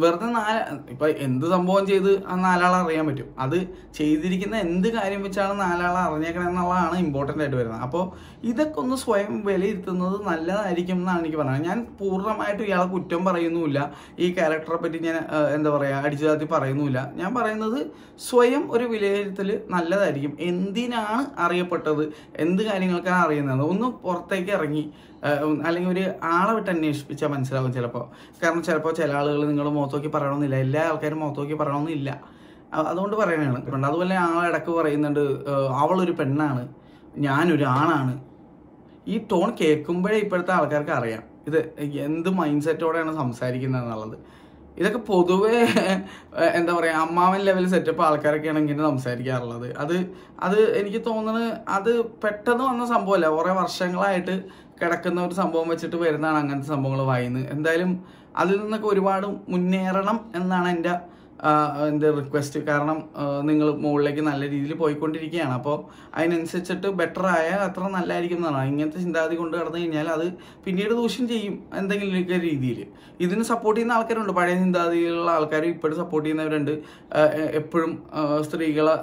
വെറുതെ നാല ഇപ്പൊ എന്ത് സംഭവം ചെയ്ത് ആ നാലാളെ അറിയാൻ പറ്റും? അത് ചെയ്തിരിക്കുന്ന എന്ത് കാര്യം വെച്ചാണ് നാലാളെ അറിഞ്ഞേക്കണം എന്നുള്ളതാണ് ഇമ്പോർട്ടന്റ് ആയിട്ട് വരുന്നത്. അപ്പോൾ ഇതൊക്കെ ഒന്ന് സ്വയം വിലയിരുത്തുന്നത് നല്ലതായിരിക്കും എന്നാണ് എനിക്ക് പറയുന്നത് ഞാൻ പൂർണമായിട്ട് ഇയാളെ കുറ്റം പറയുന്നുമില്ല. ഈ ക്യാരക്ടറെ പറ്റി ഞാൻ എന്താ പറയുക അടിച്ചു താത്തി പറയുന്നുമില്ല. ഞാൻ പറയുന്നത് സ്വയം ഒരു വിലയിരുത്തൽ നല്ലതായിരിക്കും. എന്തിനാണ് അറിയപ്പെട്ടത്? എന്ത് കാര്യങ്ങൾക്കാണ് അറിയുന്നത്? ഒന്ന് പുറത്തേക്ക് ഇറങ്ങി അല്ലെങ്കിൽ ഒരു ആളെ വിട്ട് അന്വേഷിപ്പിച്ചാൽ മനസ്സിലാവും ചിലപ്പോൾ കാരണം ചിലപ്പോൾ ചില ആളുകൾ നിങ്ങൾ മുഖത്തോക്കി പറയണമെന്നില്ല എല്ലാ ആൾക്കാരും മുഖത്തോക്കി പറയണമെന്നില്ല അതുകൊണ്ട് പറയണതാണ്. പണ്ട് അതുപോലെ ആളെ ഇടയ്ക്ക് പറയുന്നുണ്ട് അവളൊരു പെണ്ണാണ്. ഞാനൊരു ആണാണ്. ഈ ടോൺ കേൾക്കുമ്പോഴേ ഇപ്പോഴത്തെ ആൾക്കാർക്ക് അറിയാം. ഇത് എന്ത് മൈൻഡ് സെറ്റോടെയാണ് സംസാരിക്കുന്നത് എന്നുള്ളത് ഇതൊക്കെ പൊതുവേ എന്താ പറയുക അമ്മാവൻ ലെവൽ സെറ്റപ്പ് ആൾക്കാരൊക്കെയാണ് ഇങ്ങനെ സംസാരിക്കാറുള്ളത്. അത് അത് എനിക്ക് തോന്നുന്നത് അത് പെട്ടെന്ന് വന്ന സംഭവമല്ല. കുറേ വർഷങ്ങളായിട്ട് കിടക്കുന്ന ഒരു സംഭവം വെച്ചിട്ട് വരുന്നതാണ് അങ്ങനത്തെ സംഭവങ്ങൾ വായിന്ന് എന്തായാലും അതിൽ നിന്നൊക്കെ ഒരുപാട് മുന്നേറണം എന്നാണ് എന്റെ എന്റെ റിക്വസ്റ്റ് കാരണം നിങ്ങൾ മുകളിലേക്ക് നല്ല രീതിയിൽ പോയിക്കൊണ്ടിരിക്കുകയാണ്. അപ്പോൾ അതിനനുസരിച്ചിട്ട് ബെറ്റർ ആയാൽ അത്ര നല്ലതായിരിക്കും എന്നാണ്. ഇങ്ങനത്തെ ചിന്താഗതി കൊണ്ട് കടന്നു കഴിഞ്ഞാൽ അത് പിന്നീട് ദൂഷ്യം ചെയ്യും എന്തെങ്കിലുമൊക്കെ രീതിയിൽ. ഇതിന് സപ്പോർട്ട് ചെയ്യുന്ന ആൾക്കാരുണ്ട്. പഴയ ചിന്താഗതിയിലുള്ള ആൾക്കാർ ഇപ്പോഴും സപ്പോർട്ട് ചെയ്യുന്നവരുണ്ട്. എപ്പോഴും സ്ത്രീകളെ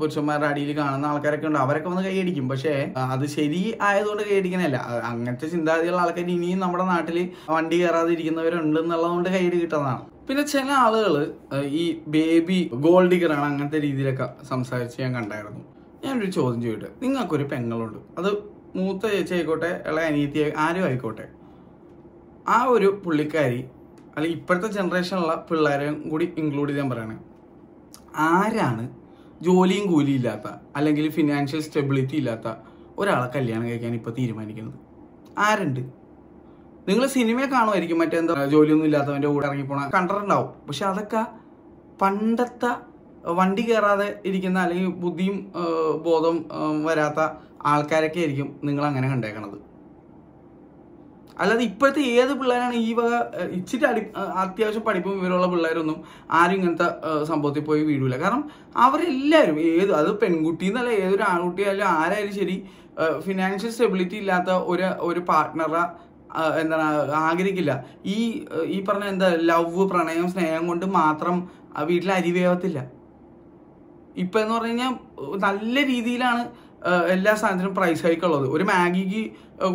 പുരുഷന്മാരുടെ അടിയിൽ കാണുന്ന ആൾക്കാരൊക്കെ ഉണ്ട്. അവരൊക്കെ വന്ന് കൈയടിക്കും. പക്ഷേ അത് ശരി ആയതുകൊണ്ട് കൈയടിക്കണല്ല അങ്ങനത്തെ ചിന്താഗതിയുള്ള ആൾക്കാർ ഇനിയും നമ്മുടെ നാട്ടിൽ വണ്ടി കയറാതിരിക്കുന്നവരുണ്ട് എന്നുള്ളതുകൊണ്ട് കൈയടി കിട്ടുന്നതാണ്. പിന്നെ ചില ആളുകൾ ഈ ബേബി ഗോൾഡ് ഡിഗറാണ് അങ്ങനത്തെ രീതിയിലൊക്കെ സംസാരിച്ച് ഞാൻ കണ്ടായിരുന്നു. ഞാനൊരു ചോദ്യം ചോദിട്ടെ നിങ്ങൾക്കൊരു പെങ്ങളുണ്ട്. അത് മൂത്ത ചേച്ചി ആയിക്കോട്ടെ ഇള അനിയത്തി ആരും ആയിക്കോട്ടെ. ആ ഒരു പുള്ളിക്കാരി അല്ലെങ്കിൽ ഇപ്പോഴത്തെ ജനറേഷനിലുള്ള പിള്ളേരെയും കൂടി ഇൻക്ലൂഡ് ചെയ്യാൻ പറയണേ. ആരാണ് ജോലിയും കൂലിയും ഇല്ലാത്ത അല്ലെങ്കിൽ ഫിനാൻഷ്യൽ സ്റ്റെബിലിറ്റി ഇല്ലാത്ത ഒരാളെ കല്യാണം കഴിക്കാൻ ഇപ്പോൾ തീരുമാനിക്കുന്നത്? ആരുണ്ട്? നിങ്ങൾ സിനിമ കാണുമായിരിക്കും. മറ്റേന്താ ജോലിയൊന്നും ഇല്ലാത്തവന്റെ കൂടെ ഇറങ്ങിപ്പോണ കണ്ടിട്ടുണ്ടാവും. പക്ഷെ അതൊക്കെ പണ്ടത്തെ വണ്ടി കയറാതെ ഇരിക്കുന്ന അല്ലെങ്കിൽ ബുദ്ധിയും ബോധം വരാത്ത ആൾക്കാരൊക്കെ ആയിരിക്കും നിങ്ങൾ അങ്ങനെ കണ്ടേക്കണത്. അല്ലാതെ ഇപ്പോഴത്തെ ഏത് പിള്ളേരാണ് ഈ വക ഇച്ചിരി അടി അത്യാവശ്യം പഠിപ്പും വിവരമുള്ള പിള്ളേരൊന്നും ആരും ഇങ്ങനത്തെ സംഭവത്തിൽ പോയി വീടില്ല കാരണം അവരെല്ലാവരും ഏത് അത് പെൺകുട്ടി എന്നല്ല ഏതൊരു ആൺകുട്ടിയായാലും ആരായാലും ശരി ഫിനാൻഷ്യൽ സ്റ്റെബിലിറ്റി ഇല്ലാത്ത ഒരു ഒരു പാർട്ട്ണറെ എന്താണ് ആഗ്രഹിക്കില്ല. ഈ ഈ പറഞ്ഞ എന്താ ലവ് പ്രണയം സ്നേഹം കൊണ്ട് മാത്രം വീട്ടിൽ അരി വേവത്തില്ല. ഇപ്പൊ എന്ന് പറഞ്ഞു കഴിഞ്ഞാൽ നല്ല രീതിയിലാണ് എല്ലാ സാധനത്തിനും പ്രൈസ് ഹൈക്ക് ഉള്ളത്. ഒരു മാഗിക്ക്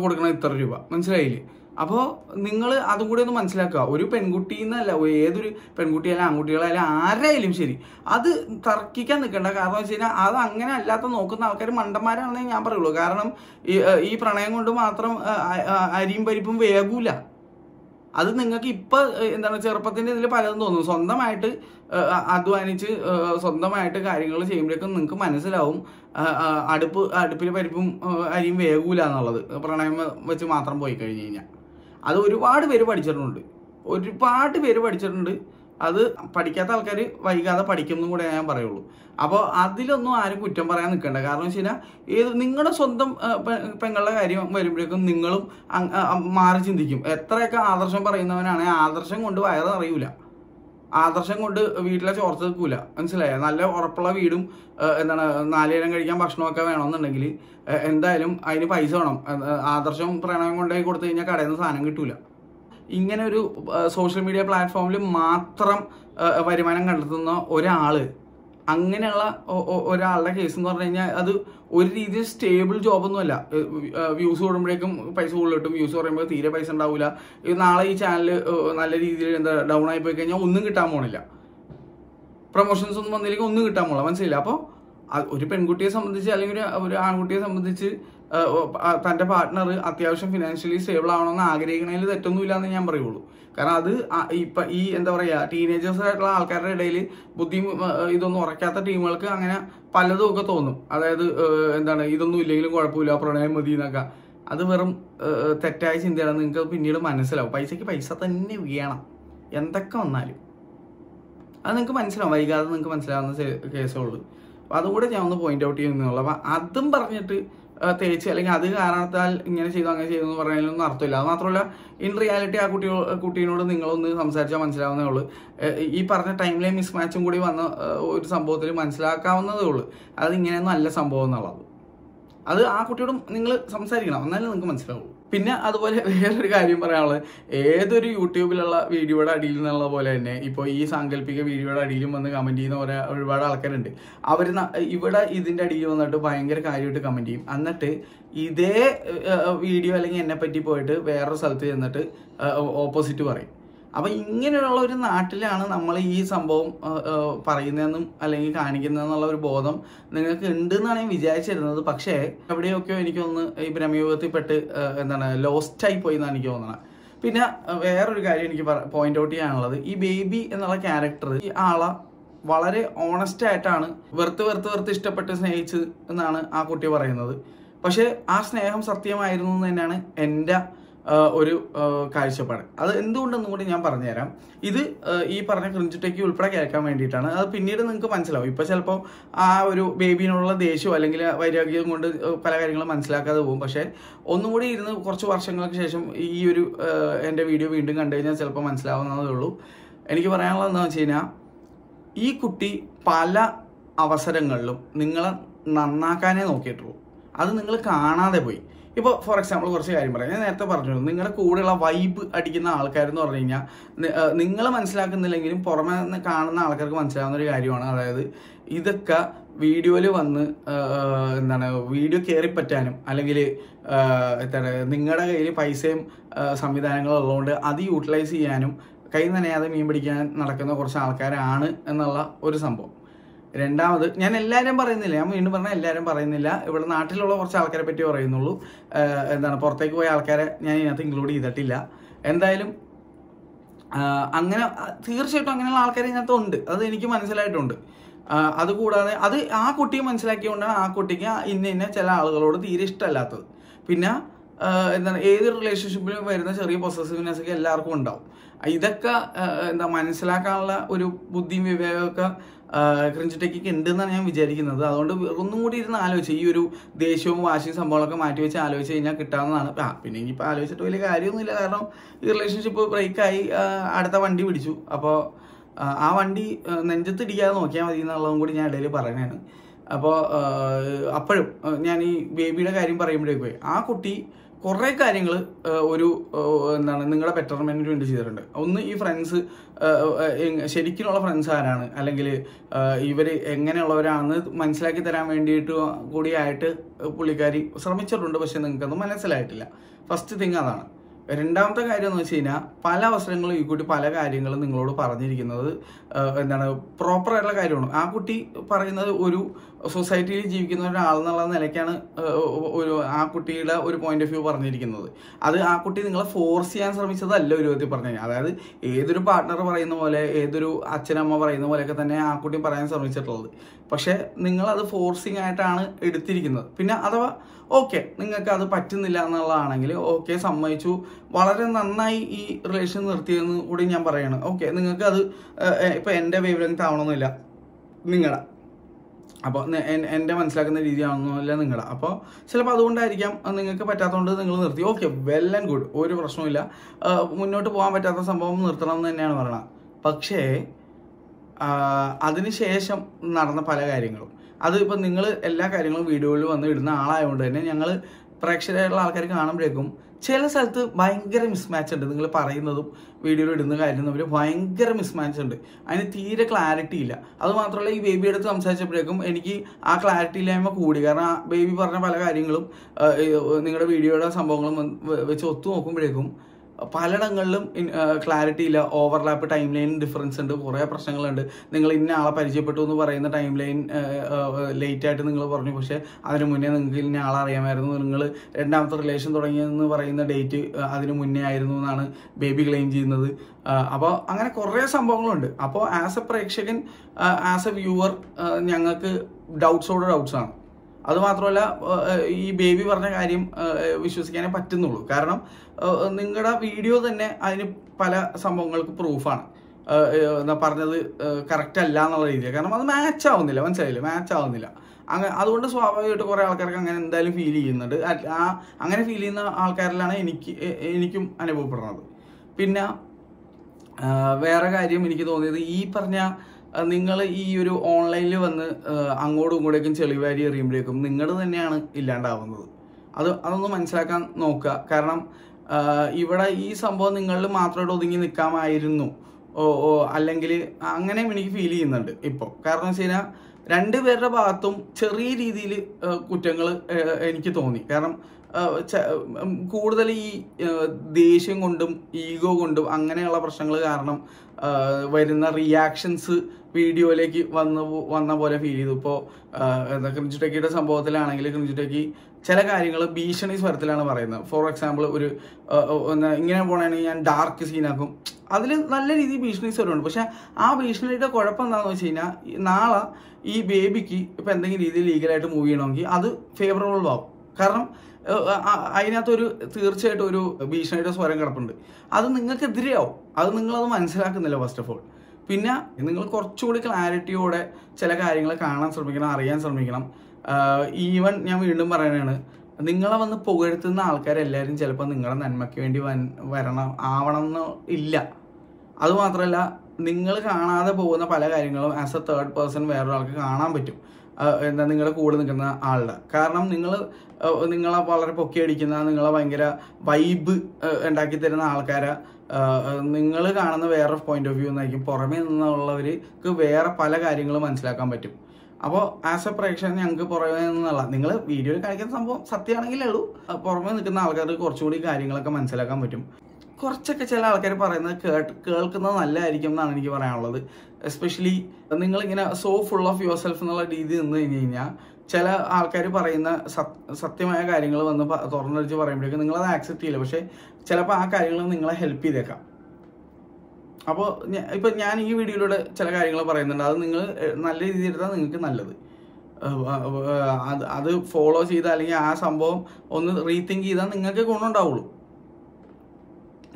കൊടുക്കണം ഇത്ര രൂപ. മനസ്സിലായില്ലേ? അപ്പോൾ നിങ്ങൾ അതും കൂടി ഒന്ന് മനസ്സിലാക്കുക. ഒരു പെൺകുട്ടി എന്നല്ല ഏതൊരു പെൺകുട്ടിയായാലും ആൺകുട്ടികളായാലും ആരായാലും ശരി അത് തർക്കിക്കാൻ നിൽക്കേണ്ട. കാരണം വെച്ച് കഴിഞ്ഞാൽ അത് അങ്ങനെ അല്ലാത്ത നോക്കുന്ന ആൾക്കാർ മണ്ടന്മാരാണെന്നേ ഞാൻ പറയുള്ളൂ. കാരണം ഈ പ്രണയം കൊണ്ട് മാത്രം അരിയും പരിപ്പും വേകൂല. അത് നിങ്ങൾക്ക് ഇപ്പൊ എന്താണ് ചെറുപ്പത്തിന്റെ ഇതിൽ പലതും തോന്നും. സ്വന്തമായിട്ട് അധ്വാനിച്ച് സ്വന്തമായിട്ട് കാര്യങ്ങൾ ചെയ്യുമ്പോഴേക്കും നിങ്ങൾക്ക് മനസ്സിലാവും അടുപ്പ് അടുപ്പിൽ പരിപ്പും അരിയും വേകൂല എന്നുള്ളത്. പ്രണയം വെച്ച് മാത്രം പോയി കഴിഞ്ഞ് കഴിഞ്ഞാൽ അത് ഒരുപാട് പേര് പഠിച്ചിട്ടുണ്ട്. ഒരുപാട് പേര് പഠിച്ചിട്ടുണ്ട്. അത് പഠിക്കാത്ത ആൾക്കാർ വൈകാതെ പഠിക്കുന്നു കൂടെ ഞാൻ പറയുള്ളൂ. അപ്പോൾ അതിലൊന്നും ആരും കുറ്റം പറയാൻ നിൽക്കണ്ട. കാരണം വെച്ച് കഴിഞ്ഞാൽ ഏത് നിങ്ങളുടെ സ്വന്തം പെങ്ങളുടെ കാര്യം വരുമ്പോഴേക്കും നിങ്ങളും മാറി ചിന്തിക്കും. എത്രയൊക്കെ ആദർശം പറയുന്നവനാണെങ്കിൽ ആദർശം കൊണ്ട് വയറ് അറിയൂല ആദർശം കൊണ്ട് വീട്ടിലെ ചോർച്ച നിൽക്കൂല. മനസ്സിലായ? നല്ല ഉറപ്പുള്ള വീടും എന്താണ് നാലേരം കഴിക്കാൻ ഭക്ഷണമൊക്കെ വേണമെന്നുണ്ടെങ്കിൽ എന്തായാലും അതിന് പൈസ വേണം. ആദർശം പ്രണയം കൊണ്ടുപോയി കൊടുത്തു കഴിഞ്ഞാൽ കടയിൽ നിന്ന് സാധനം കിട്ടൂല. ഇങ്ങനെ ഒരു സോഷ്യൽ മീഡിയ പ്ലാറ്റ്ഫോമിൽ മാത്രം വരുമാനം കണ്ടെത്തുന്ന ഒരാൾ അങ്ങനെയുള്ള ഒരാളുടെ കേസ് എന്ന് പറഞ്ഞു കഴിഞ്ഞാൽ അത് ഒരു രീതിയിൽ സ്റ്റേബിൾ ജോബൊന്നുമല്ല വ്യൂസ് കൂടുമ്പോഴേക്കും പൈസ കൂടുതൽ കിട്ടും വ്യൂസ് പറയുമ്പോൾ തീരെ പൈസ ഉണ്ടാവില്ല നാളെ ഈ ചാനൽ നല്ല രീതിയിൽ എന്താ ഡൗൺ ആയി പോയി കഴിഞ്ഞാൽ ഒന്നും കിട്ടാൻ പോണില്ല. പ്രൊമോഷൻസ് ഒന്നും വന്നില്ലെങ്കിൽ ഒന്നും കിട്ടാൻ പോകണം മനസ്സിലായില്ല? അപ്പോൾ ഒരു പെൺകുട്ടിയെ സംബന്ധിച്ച് അല്ലെങ്കിൽ ഒരു ആൺകുട്ടിയെ സംബന്ധിച്ച് തന്റെ പാർട്ട്ണർ അത്യാവശ്യം ഫിനാൻഷ്യലി സ്റ്റേബിൾ ആവണമെന്ന് ആഗ്രഹിക്കണതിൽ തെറ്റൊന്നുമില്ല എന്ന് ഞാൻ പറയുള്ളൂ. കാരണം അത് ഇപ്പം ഈ എന്താ പറയാ ടീനേജേഴ്സ് ആയിട്ടുള്ള ആൾക്കാരുടെ ഇടയിൽ ബുദ്ധി ഇതൊന്നും ഉറക്കാത്ത ടീമുകൾക്ക് അങ്ങനെ പലതും ഒക്കെ തോന്നും. അതായത് എന്താണ് ഇതൊന്നും ഇല്ലെങ്കിലും കുഴപ്പമില്ല പ്രണയം മതി എന്നൊക്കെ. അത് വെറും തെറ്റായ ചിന്തയാണ്. നിങ്ങൾക്ക് പിന്നീട് മനസ്സിലാവും. പൈസയ്ക്ക് പൈസ തന്നെ വേണം. എന്തൊക്കെ വന്നാലും. അത് നിങ്ങൾക്ക് മനസ്സിലാവും. വൈകാതെ നിങ്ങൾക്ക് മനസ്സിലാവുന്ന കേസേ ഉള്ളൂ. അപ്പോൾ അതുകൂടെ ഞാൻ ഒന്ന് പോയിന്റ് ഔട്ട് ചെയ്യുന്നുള്ളൂ. അപ്പം അതും പറഞ്ഞിട്ട് തേച്ച് അല്ലെങ്കിൽ അത് കാരണത്താൽ ഇങ്ങനെ ചെയ്തു അങ്ങനെ ചെയ്തു എന്ന് പറയുന്നതിലൊന്നും അർത്ഥമില്ല. അത് മാത്രമല്ല ഇൻ റിയാലിറ്റി ആ കുട്ടി കുട്ടീനോട് നിങ്ങളൊന്ന് സംസാരിച്ചാൽ മനസ്സിലാവുന്നേ ഉള്ളൂ. ഈ പറഞ്ഞ ടൈമിലെ മിസ്മാച്ചും മിസ് മാച്ചും കൂടി വന്ന ഒരു സംഭവത്തിൽ മനസ്സിലാക്കാവുന്നതേ ഉള്ളൂ. അത് ഇങ്ങനെയൊന്നും അല്ല സംഭവം എന്നുള്ളത്. അത് ആ കുട്ടിയോടും നിങ്ങൾ സംസാരിക്കണം. എന്നാലേ നിങ്ങൾക്ക് മനസ്സിലാവുള്ളൂ. പിന്നെ അതുപോലെ <laughs> വേറൊരു കാര്യം പറയാനുള്ളത്. ഏതൊരു യൂട്യൂബിലുള്ള വീഡിയോയുടെ അടിയിൽ നിന്നുള്ള പോലെ തന്നെ ഇപ്പോൾ ഈ സാങ്കല്പിക വീഡിയോയുടെ അടിയിലും വന്ന് കമന്റ് ചെയ്യുന്ന ഒരേ ഒരുപാട് ആൾക്കാരുണ്ട്. അവർ ഇവിടെ ഇതിന്റെ അടിയിൽ വന്നിട്ട് ഭയങ്കര കാര്യമായിട്ട് കമന്റ് ചെയ്യും. എന്നിട്ട് ഇതേ വീഡിയോ അല്ലെങ്കിൽ എന്നെ പറ്റി പോയിട്ട് വേറൊരു സ്ഥലത്ത് ചെന്നിട്ട് ഓപ്പോസിറ്റ് പറയും. അപ്പൊ ഇങ്ങനെയുള്ള ഒരു നാട്ടിലാണ് നമ്മൾ ഈ സംഭവം പറയുന്നതെന്നും അല്ലെങ്കിൽ കാണിക്കുന്നതെന്നുള്ള ഒരു ബോധം നിങ്ങൾക്ക് ഉണ്ട് എന്നാണ് ഞാൻ വിചാരിച്ചിരുന്നത്. പക്ഷേ എവിടെയൊക്കെയോ എനിക്കൊന്ന് ഈ ഭ്രമയുഗത്തിൽപ്പെട്ട് എന്താണ് ലോസ്റ്റ് ആയി പോയി എന്നാണ് എനിക്ക് തോന്നുന്നത് പിന്നെ വേറൊരു കാര്യം എനിക്ക് പോയിന്റ് ഔട്ട് ചെയ്യാനുള്ളത്. ഈ ബേബി എന്നുള്ള ക്യാരക്ടർ ഈ ആളെ വളരെ ഓണസ്റ്റ് ആയിട്ടാണ് വെറുത്ത് വെറുത്ത് വെറുത്ത് ഇഷ്ടപ്പെട്ട് സ്നേഹിച്ച് എന്നാണ് ആ കുട്ടി പറയുന്നത്. പക്ഷെ ആ സ്നേഹം സത്യമായിരുന്നു എന്ന് തന്നെയാണ് എന്റെ ഒരു കാഴ്ചപ്പാട്. അത് എന്തുകൊണ്ടെന്നും കൂടി ഞാൻ പറഞ്ഞുതരാം. ഇത് ഈ പറഞ്ഞ ക്രിഞ്ചിട്ടേക്ക് ഉൾപ്പെടെ കേൾക്കാൻ വേണ്ടിയിട്ടാണ്. അത് പിന്നീട് നിങ്ങൾക്ക് മനസ്സിലാവും. ഇപ്പം ചിലപ്പോൾ ആ ഒരു ബേബീനുള്ള ദേഷ്യം അല്ലെങ്കിൽ വൈരാഗ്യം കൊണ്ട് പല കാര്യങ്ങളും മനസ്സിലാക്കാതെ പോകും. പക്ഷേ ഒന്നും കൂടി ഇരുന്ന് കുറച്ച് വർഷങ്ങൾക്ക് ശേഷം ഈ ഒരു എന്റെ വീഡിയോ വീണ്ടും കണ്ടു കഴിഞ്ഞാൽ ചിലപ്പോൾ മനസ്സിലാവുന്നതേ ഉള്ളൂ. എനിക്ക് പറയാനുള്ളത് എന്താണെന്ന് വെച്ച് കഴിഞ്ഞാൽ ഈ കുട്ടി പല അവസരങ്ങളിലും നിങ്ങളെ നന്നാക്കാനേ നോക്കിയിട്ടുള്ളൂ. അത് നിങ്ങൾ കാണാതെ പോയി. ഇപ്പോൾ ഫോർ എക്സാമ്പിൾ കുറച്ച് കാര്യം പറയാം. ഞാൻ നേരത്തെ പറഞ്ഞു നിങ്ങളുടെ കൂടെയുള്ള വൈബ് അടിക്കുന്ന ആൾക്കാരെന്ന് പറഞ്ഞു കഴിഞ്ഞാൽ നിങ്ങൾ മനസ്സിലാക്കുന്നില്ലെങ്കിലും പുറമെ കാണുന്ന ആൾക്കാർക്ക് മനസ്സിലാവുന്ന ഒരു കാര്യമാണ്. അതായത് ഇതൊക്കെ വീഡിയോയിൽ വന്ന് എന്താണ് വീഡിയോ കയറിപ്പറ്റാനും അല്ലെങ്കിൽ എന്താണ് നിങ്ങളുടെ കയ്യിൽ പൈസയും സംവിധാനങ്ങളും ഉള്ളതുകൊണ്ട് അത് യൂട്ടിലൈസ് ചെയ്യാനും കൈ നനയാതെ മീൻ പിടിക്കാൻ നടക്കുന്ന കുറച്ച് ആൾക്കാരാണ് എന്നുള്ള ഒരു സംഭവം. രണ്ടാമത് ഞാൻ എല്ലാവരും പറയുന്നില്ല. ഞാൻ വീണ്ടും പറഞ്ഞാൽ എല്ലാവരും പറയുന്നില്ല. ഇവിടെ നാട്ടിലുള്ള കുറച്ച് ആൾക്കാരെ പറ്റി പറയുന്നുള്ളൂ. എന്താണ് പുറത്തേക്ക് പോയ ആൾക്കാരെ ഞാൻ ഇതിനകത്ത് ഇൻക്ലൂഡ് ചെയ്തിട്ടില്ല. എന്തായാലും അങ്ങനെ തീർച്ചയായിട്ടും അങ്ങനെയുള്ള ആൾക്കാർ ഇതിനകത്ത് ഉണ്ട്. അത് എനിക്ക് മനസ്സിലായിട്ടുണ്ട്. അതുകൂടാതെ അത് ആ കുട്ടിയെ മനസ്സിലാക്കിയതുകൊണ്ടാണ് ആ കുട്ടിക്ക് ഇന്ന ഇന്ന ചില ആളുകളോട് തീരെ ഇഷ്ടമല്ലാത്തത്. പിന്നെ എന്താണ് ഏത് റിലേഷൻഷിപ്പിലും വരുന്ന ചെറിയ പൊസസീവ്നെസ് ഒക്കെ എല്ലാവർക്കും ഉണ്ടാവും. ഇതൊക്കെ എന്താ മനസ്സിലാക്കാനുള്ള ഒരു ബുദ്ധിയും വിവേകമൊക്കെ ക്രിഞ്ചിറ്റയ്ക്ക് ഉണ്ടെന്നാണ് ഞാൻ വിചാരിക്കുന്നത്. അതുകൊണ്ട് ഒന്നും കൂടി ഇരുന്ന് ആലോചിച്ച്. ഈ ഒരു ദേഷ്യവും വാശിയും സംഭവങ്ങളൊക്കെ മാറ്റി വെച്ച് ആലോചിച്ച് കഴിഞ്ഞാൽ കിട്ടാവുന്നതാണ്. ആ പിന്നെ ഇനിയിപ്പോൾ ആലോചിച്ചിട്ട് വലിയ കാര്യമൊന്നുമില്ല. കാരണം ഈ റിലേഷൻഷിപ്പ് ബ്രേക്കായി അടുത്ത വണ്ടി പിടിച്ചു. അപ്പോൾ ആ വണ്ടി നെഞ്ചത്ത് ഇടിക്കാതെ നോക്കിയാൽ മതി എന്നുള്ളതും കൂടി ഞാൻ ഇടയിൽ പറയണതാണ്. അപ്പോൾ അപ്പോഴും ഞാൻ ഈ ബേബിയുടെ കാര്യം പറയുമ്പോഴേക്കും ആ കുട്ടി കുറേ കാര്യങ്ങൾ ഒരു എന്താണ് നിങ്ങളുടെ ബെറ്റർമെന്റിന് വേണ്ടി ചെയ്തിട്ടുണ്ട്. ഒന്ന് ഈ ഫ്രണ്ട്സ് ശരിക്കുള്ള ഫ്രണ്ട്സ് ആരാണ്? അല്ലെങ്കിൽ ഇവർ എങ്ങനെയുള്ളവരാണെന്ന് മനസ്സിലാക്കി തരാൻ വേണ്ടിയിട്ട് കൂടിയായിട്ട് പുള്ളിക്കാരി ശ്രമിച്ചിട്ടുണ്ട് പക്ഷെ നിങ്ങൾക്കൊന്നും മനസ്സിലായിട്ടില്ല. ഫസ്റ്റ് തിങ് അതാണ്. രണ്ടാമത്തെ കാര്യം എന്ന് വെച്ച് കഴിഞ്ഞാൽ പല അവസരങ്ങളും ഈ കുട്ടി പല കാര്യങ്ങളും നിങ്ങളോട് പറഞ്ഞിരിക്കുന്നത് എന്താണ് പ്രോപ്പർ ആയിട്ടുള്ള കാര്യമാണ്. ആ കുട്ടി പറയുന്നത് ഒരു സൊസൈറ്റിയിൽ ജീവിക്കുന്ന ഒരാളെന്നുള്ള നിലയ്ക്കാണ് ഒരു ആ കുട്ടിയുടെ ഒരു പോയിന്റ് ഓഫ് വ്യൂ പറഞ്ഞിരിക്കുന്നത്. അത് ആ കുട്ടി നിങ്ങളെ ഫോഴ്സ് ചെയ്യാൻ ശ്രമിച്ചതല്ല ഒരു വിധത്തിൽ പറഞ്ഞു കഴിഞ്ഞാൽ. അതായത് ഏതൊരു പാർട്ട്ണർ പറയുന്ന പോലെ ഏതൊരു അച്ഛനമ്മ പറയുന്ന പോലെയൊക്കെ തന്നെ ആ കുട്ടി പറയാൻ ശ്രമിച്ചിട്ടുള്ളത്. പക്ഷെ നിങ്ങൾ അത് ഫോഴ്സിങ് ആയിട്ടാണ് എടുത്തിരിക്കുന്നത്. പിന്നെ അഥവാ ഓക്കെ നിങ്ങൾക്ക് അത് പറ്റുന്നില്ല എന്നുള്ളതാണെങ്കിൽ ഓക്കെ സമ്മതിച്ചു. വളരെ നന്നായി ഈ റിലേഷൻ നിർത്തിയെന്ന് കൂടി ഞാൻ പറയാണ്. ഓക്കെ നിങ്ങൾക്ക് അത് ഇപ്പൊ എന്റെ വേവ് ലെങ്ത് ആവണമെന്നില്ല നിങ്ങളുടെ അപ്പോൾ എന്റെ മനസ്സിലാക്കുന്ന രീതിയാണെന്നല്ല നിങ്ങളുടെ അപ്പോൾ ചിലപ്പോൾ അതുകൊണ്ടായിരിക്കാം അത് നിങ്ങൾക്ക് പറ്റാത്തതുകൊണ്ട് നിങ്ങൾ നിർത്തി. ഓക്കെ വെൽ ആൻഡ് ഗുഡ് ഒരു പ്രശ്നവുമില്ല. ആ, മുന്നോട്ട് പോകാൻ പറ്റാത്ത സംഭവം നിർത്തണം എന്ന് തന്നെയാണ് പറയണത്. പക്ഷേ അതിനുശേഷം നടന്ന പല കാര്യങ്ങളും. അത് ഇപ്പം നിങ്ങൾ എല്ലാ കാര്യങ്ങളും വീഡിയോയിൽ വന്ന് ഇടുന്ന ആളായതുകൊണ്ട് തന്നെ ഞങ്ങൾ പ്രേക്ഷകരായിട്ടുള്ള ആൾക്കാർ കാണുമ്പോഴേക്കും ചില സ്ഥലത്ത് ഭയങ്കര മിസ്മാച്ച് ഉണ്ട്. നിങ്ങൾ പറയുന്നതും വീഡിയോയിൽ ഇടുന്ന കാര്യം തമ്മിൽ ഭയങ്കര മിസ്മാച്ച് ഉണ്ട്. അതിന് തീരെ ക്ലാരിറ്റി ഇല്ല. അത് മാത്രമല്ല ഈ ബേബി എടുത്ത് സംസാരിച്ചപ്പോഴേക്കും എനിക്ക് ആ ക്ലാരിറ്റി ഇല്ലായ്മ കൂടി. കാരണം ആ ബേബി പറഞ്ഞ പല കാര്യങ്ങളും നിങ്ങളുടെ വീഡിയോയുടെ സംഭവങ്ങളും വെച്ച് ഒത്തു നോക്കുമ്പോഴേക്കും പലയിടങ്ങളിലും ക്ലാരിറ്റി ഇല്ല ഓവർലാപ്പ് ടൈം ലൈൻ ഡിഫറൻസ് ഉണ്ട് കുറേ പ്രശ്നങ്ങളുണ്ട്. നിങ്ങൾ ഇന്ന ആളെ പരിചയപ്പെട്ടു എന്ന് പറയുന്ന ടൈം ലൈൻ ലേറ്റ് ആയിട്ട് നിങ്ങൾ പറഞ്ഞു. പക്ഷേ അതിന് മുന്നേ നിങ്ങൾക്ക് ഇന്ന ആളെ അറിയാമായിരുന്നു. നിങ്ങൾ രണ്ടാമത്തെ റിലേഷൻ തുടങ്ങിയെന്ന് പറയുന്ന ഡേറ്റ് അതിന് മുന്നേ ആയിരുന്നു എന്നാണ് ബേബി ക്ലെയിം ചെയ്യുന്നത്. അപ്പോൾ അങ്ങനെ കുറേ സംഭവങ്ങളുണ്ട്. അപ്പോൾ ആസ് എ പ്രേക്ഷകൻ ആസ് എ വ്യൂവർ ഞങ്ങൾക്ക് ഡൗട്ട്സോട് ഡൗട്ട്സാണ് അത് മാത്രമല്ല ഈ ബേബി പറഞ്ഞ കാര്യം വിശ്വസിക്കാനേ പറ്റുന്നുള്ളൂ. കാരണം നിങ്ങളുടെ വീഡിയോ തന്നെ അതിന് പല സംഭവങ്ങൾക്ക് പ്രൂഫാണ്. എന്താ പറഞ്ഞത് കറക്റ്റ് അല്ല എന്നുള്ള രീതിയിൽ കാരണം അത് മാച്ച് ആവുന്നില്ല മനസ്സിലായില്ലേ? മാച്ച് ആവുന്നില്ല. അങ്ങനെ അതുകൊണ്ട് സ്വാഭാവികമായിട്ട് കുറേ ആൾക്കാർക്ക് അങ്ങനെ എന്തായാലും ഫീൽ ചെയ്യുന്നുണ്ട്. ആ അങ്ങനെ ഫീൽ ചെയ്യുന്ന ആൾക്കാരിലാണ് എനിക്ക് എനിക്കും അനുഭവപ്പെടുന്നത്. പിന്നെ വേറെ കാര്യം എനിക്ക് തോന്നിയത് ഈ പറഞ്ഞ നിങ്ങൾ ഈ ഒരു ഓൺലൈനിൽ വന്ന് അങ്ങോട്ടും ഇങ്ങോട്ടേക്കും ചെളിവാരി എറിയുമ്പോഴേക്കും നിങ്ങൾ തന്നെയാണ് ഇല്ലാണ്ടാവുന്നത്. അത് അതൊന്ന് മനസ്സിലാക്കാൻ നോക്കുക. കാരണം ഇവിടെ ഈ സംഭവം നിങ്ങളിൽ മാത്രമായിട്ട് ഒതുങ്ങി നിൽക്കാമായിരുന്നു. ഓ ഓ അല്ലെങ്കിൽ അങ്ങനെ എനിക്ക് ഫീൽ ചെയ്യുന്നുണ്ട് ഇപ്പോൾ കാരണം വെച്ച് കഴിഞ്ഞാൽ രണ്ടുപേരുടെ ഭാഗത്തും ചെറിയ രീതിയിൽ കുറ്റങ്ങൾ എനിക്ക് തോന്നി. കാരണം കൂടുതൽ ഈ ദേഷ്യം കൊണ്ടും ഈഗോ കൊണ്ടും അങ്ങനെയുള്ള പ്രശ്നങ്ങൾ കാരണം വരുന്ന റിയാക്ഷൻസ് വീഡിയോയിലേക്ക് വന്ന വന്ന പോലെ ഫീൽ ചെയ്തു. ഇപ്പോൾ എന്താ ക്രിഞ്ചുടക്കിയുടെ സംഭവത്തിലാണെങ്കിൽ ക്രിഞ്ചുടക്കി ചില കാര്യങ്ങൾ ഭീഷണി സ്വരത്തിലാണ് പറയുന്നത്. ഫോർ എക്സാമ്പിൾ ഒരു ഇങ്ങനെ പോകണമെങ്കിൽ ഞാൻ ഡാർക്ക് സീനാക്കും അതിൽ നല്ല രീതിയിൽ ഭീഷണി സ്വരമുണ്ട്. പക്ഷെ ആ ഭീഷണിയുടെ കുഴപ്പം എന്താണെന്ന് വെച്ച് കഴിഞ്ഞാൽ നാളെ ഈ ബേബിക്ക് ഇപ്പം എന്തെങ്കിലും രീതിയിൽ ലീഗലായിട്ട് മൂവ് ചെയ്യണമെങ്കിൽ അത് ഫേവറബിൾ ആവും. കാരണം അതിനകത്തൊരു തീർച്ചയായിട്ടും ഒരു ഭീഷണിയുടെ സ്വരം കിടപ്പുണ്ട്. അത് നിങ്ങൾക്ക് നിങ്ങൾക്കെതിരെയാവും. അത് നിങ്ങളത് മനസ്സിലാക്കുന്നില്ല ഫസ്റ്റ് ഓഫ് ഓൾ പിന്നെ നിങ്ങൾ കുറച്ചുകൂടി ക്ലാരിറ്റിയോടെ ചില കാര്യങ്ങൾ കാണാൻ ശ്രമിക്കണം അറിയാൻ ശ്രമിക്കണം. ഈവൻ ഞാൻ വീണ്ടും പറയണതാണ് നിങ്ങളെ വന്ന് പുകഴ്ത്തുന്ന ആൾക്കാരെല്ലാവരും ചിലപ്പോൾ നിങ്ങളുടെ നന്മയ്ക്ക് വേണ്ടി വൻ- വരണം ആവണം എന്ന് ഇല്ല. അതുമാത്രമല്ല നിങ്ങൾ കാണാതെ പോകുന്ന പല കാര്യങ്ങളും ആസ് എ തേർഡ് പേഴ്സൺ വേറൊരാൾക്ക് കാണാൻ പറ്റും. എന്താ നിങ്ങളുടെ കൂടെ നിൽക്കുന്ന ആളുടെ. കാരണം നിങ്ങൾ നിങ്ങളെ വളരെ പൊക്കിയടിക്കുന്ന നിങ്ങളെ ഭയങ്കര വൈബ് ഉണ്ടാക്കി തരുന്ന ആൾക്കാരെ. നിങ്ങൾ കാണുന്ന വേറെ പോയിന്റ് ഓഫ് വ്യൂ എന്നായിരിക്കും പുറമേ നിന്നുള്ളവർക്ക് വേറെ പല കാര്യങ്ങളും മനസ്സിലാക്കാൻ പറ്റും. അപ്പോൾ ആസ് എ പ്രേക്ഷകൻ ഞങ്ങൾക്ക് പുറമേ നിന്നുള്ള നിങ്ങൾ വീഡിയോയിൽ കാണിക്കുന്ന സംഭവം സത്യമാണെങ്കിലേ ഉള്ളൂ. പുറമേ നിൽക്കുന്ന ആൾക്കാർക്ക് കുറച്ചുകൂടി കാര്യങ്ങളൊക്കെ മനസ്സിലാക്കാൻ പറ്റും. കുറച്ചൊക്കെ ചില ആൾക്കാർ പറയുന്നത് കേട്ട് കേൾക്കുന്നത് നല്ലതായിരിക്കും എന്നാണ് എനിക്ക് പറയാനുള്ളത്. എസ്പെഷ്യലി നിങ്ങളിങ്ങനെ so full of yourself എന്നുള്ള രീതി നിന്ന് കഴിഞ്ഞ് കഴിഞ്ഞാൽ ചില ആൾക്കാർ പറയുന്ന സത്- സത്യമായ കാര്യങ്ങൾ വന്ന് തുറന്നടിച്ച് പറയുമ്പോഴേക്കും നിങ്ങളത് ആക്സെപ്റ്റ് ചെയ്യില്ല. പക്ഷേ ചിലപ്പോൾ ആ കാര്യങ്ങൾ നിങ്ങളെ ഹെൽപ്പ് ചെയ്തേക്കാം. അപ്പോൾ ഇപ്പം ഞാൻ ഈ വീഡിയോയിലൂടെ ചില കാര്യങ്ങൾ പറയുന്നുണ്ട്. അത് നിങ്ങൾ നല്ല രീതിയിൽ എടുത്താൽ നിങ്ങൾക്ക് നല്ലത്. അത് അത് ഫോളോ ചെയ്താൽ അല്ലെങ്കിൽ ആ സംഭവം ഒന്ന് റീതിങ്ക് ചെയ്താൽ നിങ്ങൾക്ക് ഗുണമുണ്ടാവുള്ളൂ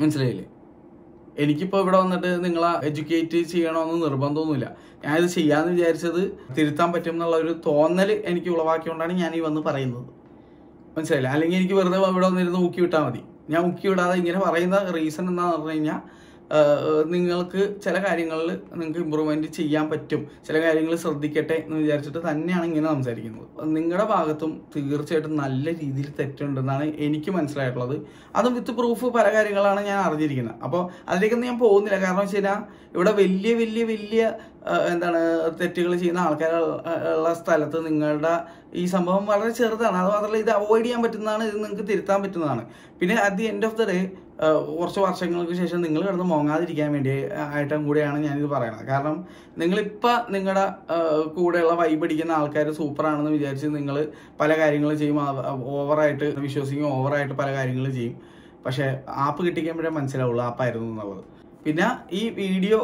മനസ്സിലായില്ലേ? എനിക്കിപ്പോൾ ഇവിടെ വന്നിട്ട് നിങ്ങളെ എഡ്യൂക്കേറ്റ് ചെയ്യണമെന്ന് നിർബന്ധമൊന്നുമില്ല. ഞാനിത് ചെയ്യാമെന്ന് വിചാരിച്ചത് തിരുത്താൻ പറ്റും എന്നുള്ള ഒരു തോന്നൽ എനിക്ക് ഉളവാക്കിയോണ്ടാണ് ഞാൻ ഈ വന്ന് പറയുന്നത്. മനസ്സിലായില്ല? അല്ലെങ്കിൽ എനിക്ക് വെറുതെ ഇവിടെ വന്നിരുന്ന് ഊക്കി വിട്ടാൽ മതി. ഞാൻ മുക്കി വിടാതെ ഇങ്ങനെ പറയുന്ന റീസൺ എന്താണെന്ന് പറഞ്ഞു കഴിഞ്ഞാൽ നിങ്ങൾക്ക് ചില കാര്യങ്ങളിൽ നിങ്ങൾക്ക് ഇമ്പ്രൂവ്മെന്റ് ചെയ്യാൻ പറ്റും. ചില കാര്യങ്ങൾ ശ്രദ്ധിക്കട്ടെ എന്ന് വിചാരിച്ചിട്ട് തന്നെയാണ് ഇങ്ങനെ സംസാരിക്കുന്നത്. നിങ്ങളുടെ ഭാഗത്തും തീർച്ചയായിട്ടും നല്ല രീതിയിൽ തെറ്റുണ്ടെന്നാണ് എനിക്ക് മനസ്സിലായിട്ടുള്ളത്. അതും വിത്ത് പ്രൂഫ് പല കാര്യങ്ങളാണ് ഞാൻ അറിഞ്ഞിരിക്കുന്നത്. അപ്പോൾ അതിലേക്കൊന്നും ഞാൻ പോകുന്നില്ല. കാരണം വെച്ച് ഇവിടെ വലിയ വലിയ വലിയ എന്താണ് തെറ്റുകൾ ചെയ്യുന്ന ആൾക്കാരുള്ള സ്ഥലത്ത് നിങ്ങളുടെ ഈ സംഭവം വളരെ ചെറുതാണ്. അത് മാത്രമല്ല ഇത് അവോയ്ഡ് ചെയ്യാൻ പറ്റുന്നതാണ്. ഇത് നിങ്ങൾക്ക് തിരുത്താൻ പറ്റുന്നതാണ്. പിന്നെ at the end of the day കുറച്ച് വർഷങ്ങൾക്ക് ശേഷം നിങ്ങൾ കിടന്ന് മോങ്ങാതിരിക്കാൻ വേണ്ടി ആയിട്ടും കൂടെയാണ് ഞാനിത് പറയുന്നത് കാരണം നിങ്ങളിപ്പോൾ നിങ്ങളുടെ കൂടെയുള്ള വൈബ് അടിക്കുന്ന ആൾക്കാർ സൂപ്പറാണെന്ന് വിചാരിച്ച് നിങ്ങൾ പല കാര്യങ്ങളും ചെയ്യും. ഓവറായിട്ട് വിശ്വസിക്കും ഓവറായിട്ട് പല കാര്യങ്ങളും ചെയ്യും. പക്ഷേ ആപ്പ് കിട്ടിക്കുമ്പോഴേ മനസ്സിലാവുള്ളൂ ആപ്പായിരുന്നു എന്നുള്ളത്. പിന്നെ ഈ വീഡിയോ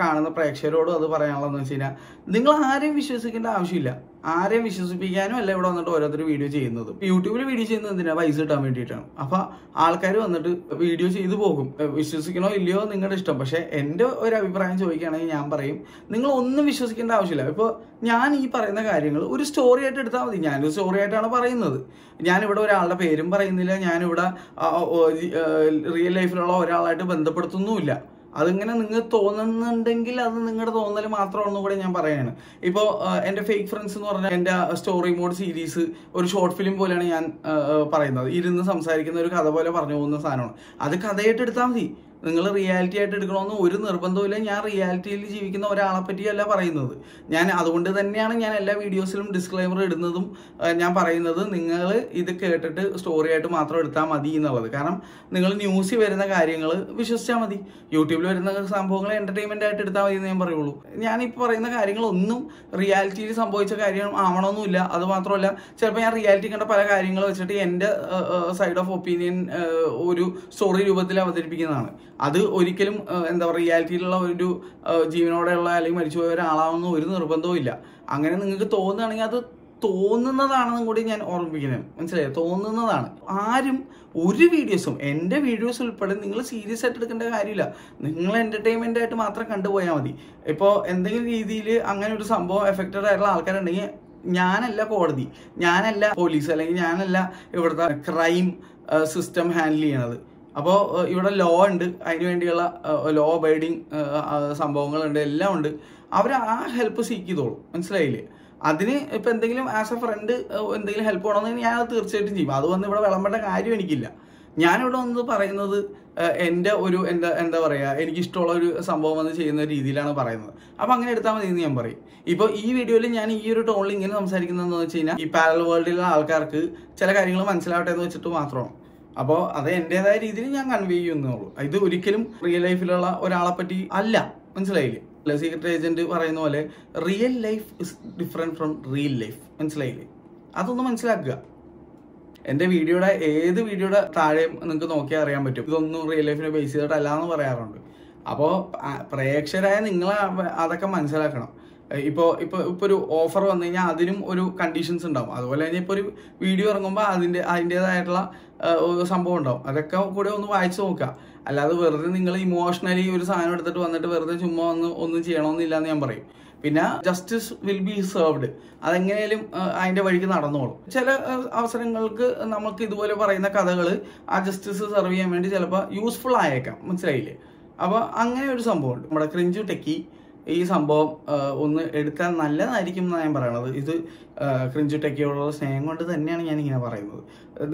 കാണുന്ന പ്രേക്ഷകരോടും അത് പറയാനുള്ളതെന്ന് വെച്ച് കഴിഞ്ഞാൽ നിങ്ങൾ ആരെയും വിശ്വസിക്കേണ്ട ആവശ്യമില്ല. ആരെയും വിശ്വസിപ്പിക്കാനും അല്ല ഇവിടെ വന്നിട്ട് ഓരോരുത്തർ വീഡിയോ ചെയ്യുന്നത്. യൂട്യൂബിൽ വീഡിയോ ചെയ്യുന്നത് എന്തിനാ? പൈസ കിട്ടാൻ വേണ്ടിയിട്ടാണ്. അപ്പൊ ആൾക്കാർ വന്നിട്ട് വീഡിയോ ചെയ്ത് പോകും. വിശ്വസിക്കണോ ഇല്ലയോ നിങ്ങളുടെ ഇഷ്ടം. പക്ഷെ എന്റെ ഒരു അഭിപ്രായം ചോദിക്കുകയാണെങ്കിൽ ഞാൻ പറയും നിങ്ങൾ ഒന്നും വിശ്വസിക്കേണ്ട ആവശ്യമില്ല. ഇപ്പോൾ ഞാൻ ഈ പറയുന്ന കാര്യങ്ങൾ ഒരു സ്റ്റോറി ആയിട്ട് എടുത്താൽ മതി. ഞാനൊരു സ്റ്റോറി ആയിട്ടാണ് പറയുന്നത്. ഞാനിവിടെ ഒരാളുടെ പേരും പറയുന്നില്ല. ഞാനിവിടെ റിയൽ ലൈഫിലുള്ള ഒരാളായിട്ട് ബന്ധപ്പെടുത്തുന്നുമില്ല. അതിങ്ങനെ നിങ്ങൾ തോന്നുന്നുണ്ടെങ്കിൽ അത് നിങ്ങളുടെ തോന്നൽ മാത്രമാണെന്ന് കൂടെ ഞാൻ പറയാണ്. ഇപ്പോൾ എന്റെ ഫേക്ക് ഫ്രണ്ട്സ് എന്ന് പറഞ്ഞാൽ എന്റെ സ്റ്റോറി മോഡ് സീരീസ് ഒരു ഷോർട്ട് ഫിലിം പോലെയാണ് ഞാൻ പറയുന്നത്. ഇരുന്ന് സംസാരിക്കുന്ന ഒരു കഥ പോലെ പറഞ്ഞു പോകുന്ന സാധനമാണ്. അത് കഥയായിട്ട് എടുത്താൽ മതി. നിങ്ങൾ റിയാലിറ്റി ആയിട്ട് എടുക്കണമെന്ന് ഒരു നിർബന്ധവുമില്ല. ഞാൻ റിയാലിറ്റിയിൽ ജീവിക്കുന്ന ഒരാളെ പറ്റിയല്ല പറയുന്നത്. ഞാൻ അതുകൊണ്ട് തന്നെയാണ് ഞാൻ എല്ലാ വീഡിയോസിലും ഡിസ്ക്ലൈമർ ഇടുന്നതും ഞാൻ പറയുന്നത്. നിങ്ങൾ ഇത് കേട്ടിട്ട് സ്റ്റോറി ആയിട്ട് മാത്രം എടുത്താൽ മതി എന്നുള്ളത്. കാരണം നിങ്ങൾ ന്യൂസിൽ വരുന്ന കാര്യങ്ങൾ വിശ്വസിച്ചാൽ മതി. യൂട്യൂബിൽ വരുന്ന സംഭവങ്ങൾ എന്റർടൈൻമെന്റ് ആയിട്ട് എടുത്താൽ മതി എന്ന് ഞാൻ പറയുള്ളൂ. ഞാനിപ്പോൾ പറയുന്ന കാര്യങ്ങളൊന്നും റിയാലിറ്റിയിൽ സംഭവിച്ച കാര്യം ആവണമെന്നില്ല അത് മാത്രമല്ല ചിലപ്പോൾ ഞാൻ റിയാലിറ്റി കണ്ട പല കാര്യങ്ങൾ വെച്ചിട്ട് എന്റെ സൈഡ് ഓഫ് ഒപ്പീനിയൻ ഒരു സ്റ്റോറി രൂപത്തിൽ അവതരിപ്പിക്കുന്നതാണ്. അത് ഒരിക്കലും എന്താ പറയുക റിയാലിറ്റിയിലുള്ള ഒരു ജീവനോടെയുള്ള അല്ലെങ്കിൽ മരിച്ചുപോയ ഒരാളാവുന്ന ഒരു നിർബന്ധവും ഇല്ല. അങ്ങനെ നിങ്ങൾക്ക് തോന്നുകയാണെങ്കിൽ അത് തോന്നുന്നതാണെന്നും കൂടി ഞാൻ ഓർമ്മിപ്പിക്കുന്നത് മനസ്സിലായോ? തോന്നുന്നതാണ്. ആരും ഒരു വീഡിയോസും എന്റെ വീഡിയോസ് ഉൾപ്പെടെ നിങ്ങൾ സീരിയസ് ആയിട്ട് എടുക്കേണ്ട കാര്യമില്ല. നിങ്ങൾ എന്റർടൈൻമെന്റ് ആയിട്ട് മാത്രം കണ്ടുപോയാൽ മതി. ഇപ്പോൾ എന്തെങ്കിലും രീതിയിൽ അങ്ങനെ ഒരു സംഭവം എഫക്റ്റഡ് ആയിട്ടുള്ള ആൾക്കാരുണ്ടെങ്കിൽ ഞാനല്ല കോടതി ഞാനല്ല പോലീസ് അല്ലെങ്കിൽ ഞാനല്ല ഇവിടുത്തെ ക്രൈം സിസ്റ്റം ഹാൻഡിൽ ചെയ്യണത്. അപ്പോൾ ഇവിടെ ലോ ഉണ്ട്. അതിന് വേണ്ടിയുള്ള ലോ അബൈഡിങ് സംഭവങ്ങളുണ്ട്. എല്ലാം ഉണ്ട്. അവർ ആ ഹെൽപ്പ് സീക്ക് ചെയ്തോളും. മനസ്സിലായില്ലേ? അതിന് ഇപ്പം എന്തെങ്കിലും ആസ് എ ഫ്രണ്ട് എന്തെങ്കിലും ഹെൽപ്പ് വേണമെന്ന് ഞാൻ അത് തീർച്ചയായിട്ടും ചെയ്യും. അത് വന്ന് ഇവിടെ വിളമ്പേണ്ട കാര്യം എനിക്കില്ല. ഞാനിവിടെ വന്ന് പറയുന്നത് എന്റെ ഒരു എന്താ എന്താ പറയുക എനിക്കിഷ്ടമുള്ള ഒരു സംഭവം വന്ന് ചെയ്യുന്ന രീതിയിലാണ് പറയുന്നത്. അപ്പോൾ അങ്ങനെ എടുത്താൽ മതി എന്ന് ഞാൻ പറയും. ഇപ്പോൾ ഈ വീഡിയോയിൽ ഞാൻ ഈ ഒരു ടോണിൽ ഇങ്ങനെ സംസാരിക്കുന്നതെന്ന് വെച്ച് കഴിഞ്ഞാൽ ഈ പാരൽ വേൾഡിലുള്ള ആൾക്കാർക്ക് ചില കാര്യങ്ങൾ മനസ്സിലാവട്ടെ എന്ന് വെച്ചിട്ട് മാത്രമാണ്. അപ്പോൾ അത് എന്റെതായ രീതിയിൽ ഞാൻ കൺവേ ചെയ്യുന്നുള്ളൂ. ഇത് ഒരിക്കലും റിയൽ ലൈഫിലുള്ള ഒരാളെ പറ്റി അല്ല. മനസ്സിലായില്ലേ? സീക്രട്ട് ഏജന്റ് പറയുന്ന പോലെ real life is different from real life മനസ്സിലായില്ലേ? അതൊന്ന് മനസ്സിലാക്കുക. എന്റെ വീഡിയോയുടെ ഏത് വീഡിയോയുടെ താഴെ നിങ്ങൾക്ക് നോക്കിയാൽ അറിയാൻ പറ്റും. ഇതൊന്നും റിയൽ ലൈഫിനെ ബേസ് ചെയ്തിട്ടല്ല എന്ന് പറയാറുണ്ട് അപ്പോൾ പ്രേക്ഷകരായ നിങ്ങൾ അതൊക്കെ മനസ്സിലാക്കണം. ഇപ്പോൾ ഇപ്പോൾ ഇപ്പോൾ ഒരു ഓഫർ വന്നു കഴിഞ്ഞാൽ അതിനും ഒരു കണ്ടീഷൻസ് ഉണ്ടാവും. അതുപോലെ തന്നെ ഇപ്പോൾ ഒരു വീഡിയോ ഇറങ്ങുമ്പോൾ അതിന്റെ അതിന്റേതായിട്ടുള്ള സംഭവം ഉണ്ടാവും. അതൊക്കെ കൂടെ ഒന്ന് വായിച്ചു നോക്കുക. അല്ലാതെ വെറുതെ നിങ്ങൾ ഇമോഷണലി ഒരു സാധനം എടുത്തിട്ട് വന്നിട്ട് വെറുതെ ചുമ്മാ ഒന്ന് ഒന്നും ചെയ്യണമെന്നില്ല എന്ന് ഞാൻ പറയും. പിന്നെ ജസ്റ്റിസ് വിൽ ബി സെർവ്ഡ് അതെങ്ങനെയാലും അതിന്റെ വഴിക്ക് നടന്നോളും. ചില അവസരങ്ങൾക്ക് നമുക്ക് ഇതുപോലെ പറയുന്ന കഥകൾ ആ ജസ്റ്റിസ് സെർവ് ചെയ്യാൻ വേണ്ടി ചിലപ്പോൾ യൂസ്ഫുൾ ആയേക്കാം. മനസ്സിലായില്ലേ? അപ്പോൾ അങ്ങനെ ഒരു സംഭവമുണ്ട്. നമ്മുടെ ക്രിഞ്ചു ടെക്കി ഈ സംഭവം ഒന്ന് എടുക്കാൻ നല്ലതായിരിക്കും എന്നാണ് ഞാൻ പറയണത്. ഇത് ആഹ്, ക്രിഞ്ചു ടെക്കിയോടുള്ള സ്നേഹം കൊണ്ട് തന്നെയാണ് ഞാൻ ഇങ്ങനെ പറയുന്നത്.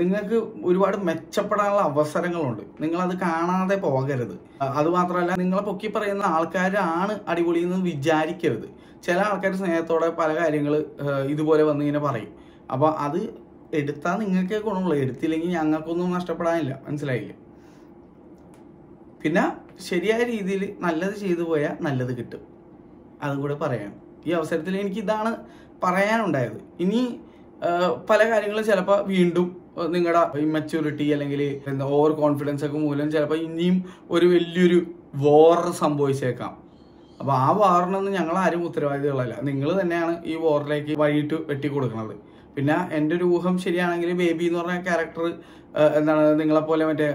നിങ്ങൾക്ക് ഒരുപാട് മെച്ചപ്പെടാനുള്ള അവസരങ്ങളുണ്ട്. നിങ്ങളത് കാണാതെ പോകരുത്. അതുമാത്രമല്ല അത് മാത്രമല്ല നിങ്ങളെ പൊക്കി പറയുന്ന ആൾക്കാരാണ് അടിപൊളി എന്ന് വിചാരിക്കരുത്. ചില ആൾക്കാർ സ്നേഹത്തോടെ പല കാര്യങ്ങൾ ഇതുപോലെ വന്ന് ഇങ്ങനെ പറയും. അപ്പോൾ അത് എടുത്താൽ നിങ്ങൾക്കേ ഗുണമുള്ളൂ. എടുത്തില്ലെങ്കിൽ ഞങ്ങൾക്കൊന്നും നഷ്ടപ്പെടാനില്ല. മനസ്സിലായില്ലേ? പിന്നെ ശരിയായ രീതിയിൽ നല്ലത് ചെയ്തു പോയാൽ നല്ലത് കിട്ടും. അതും കൂടെ പറയാം. ഈ അവസരത്തിൽ എനിക്ക് ഇതാണ് പറയാനുണ്ടായത്. ഇനി പല കാര്യങ്ങളും ചിലപ്പോൾ വീണ്ടും നിങ്ങളുടെ ഇമ്മച്യൂരിറ്റി അല്ലെങ്കിൽ എന്താ ഓവർ കോൺഫിഡൻസ് ഒക്കെ മൂലം ചിലപ്പോൾ ഇനിയും ഒരു വലിയൊരു വോർ സംഭവിച്ചേക്കാം. അപ്പോൾ ആ വാറിനൊന്നും ഞങ്ങൾ ആരും ഉത്തരവാദികളല്ല. നിങ്ങൾ തന്നെയാണ് ഈ വോറിലേക്ക് വഴിയിട്ട് വെട്ടി കൊടുക്കുന്നത് പിന്നെ എന്റെ ഒരു ഊഹം ശരിയാണെങ്കിൽ ബേബി എന്ന് പറഞ്ഞ ക്യാരക്ടർ എന്താണ് നിങ്ങളെപ്പോലെ മറ്റേ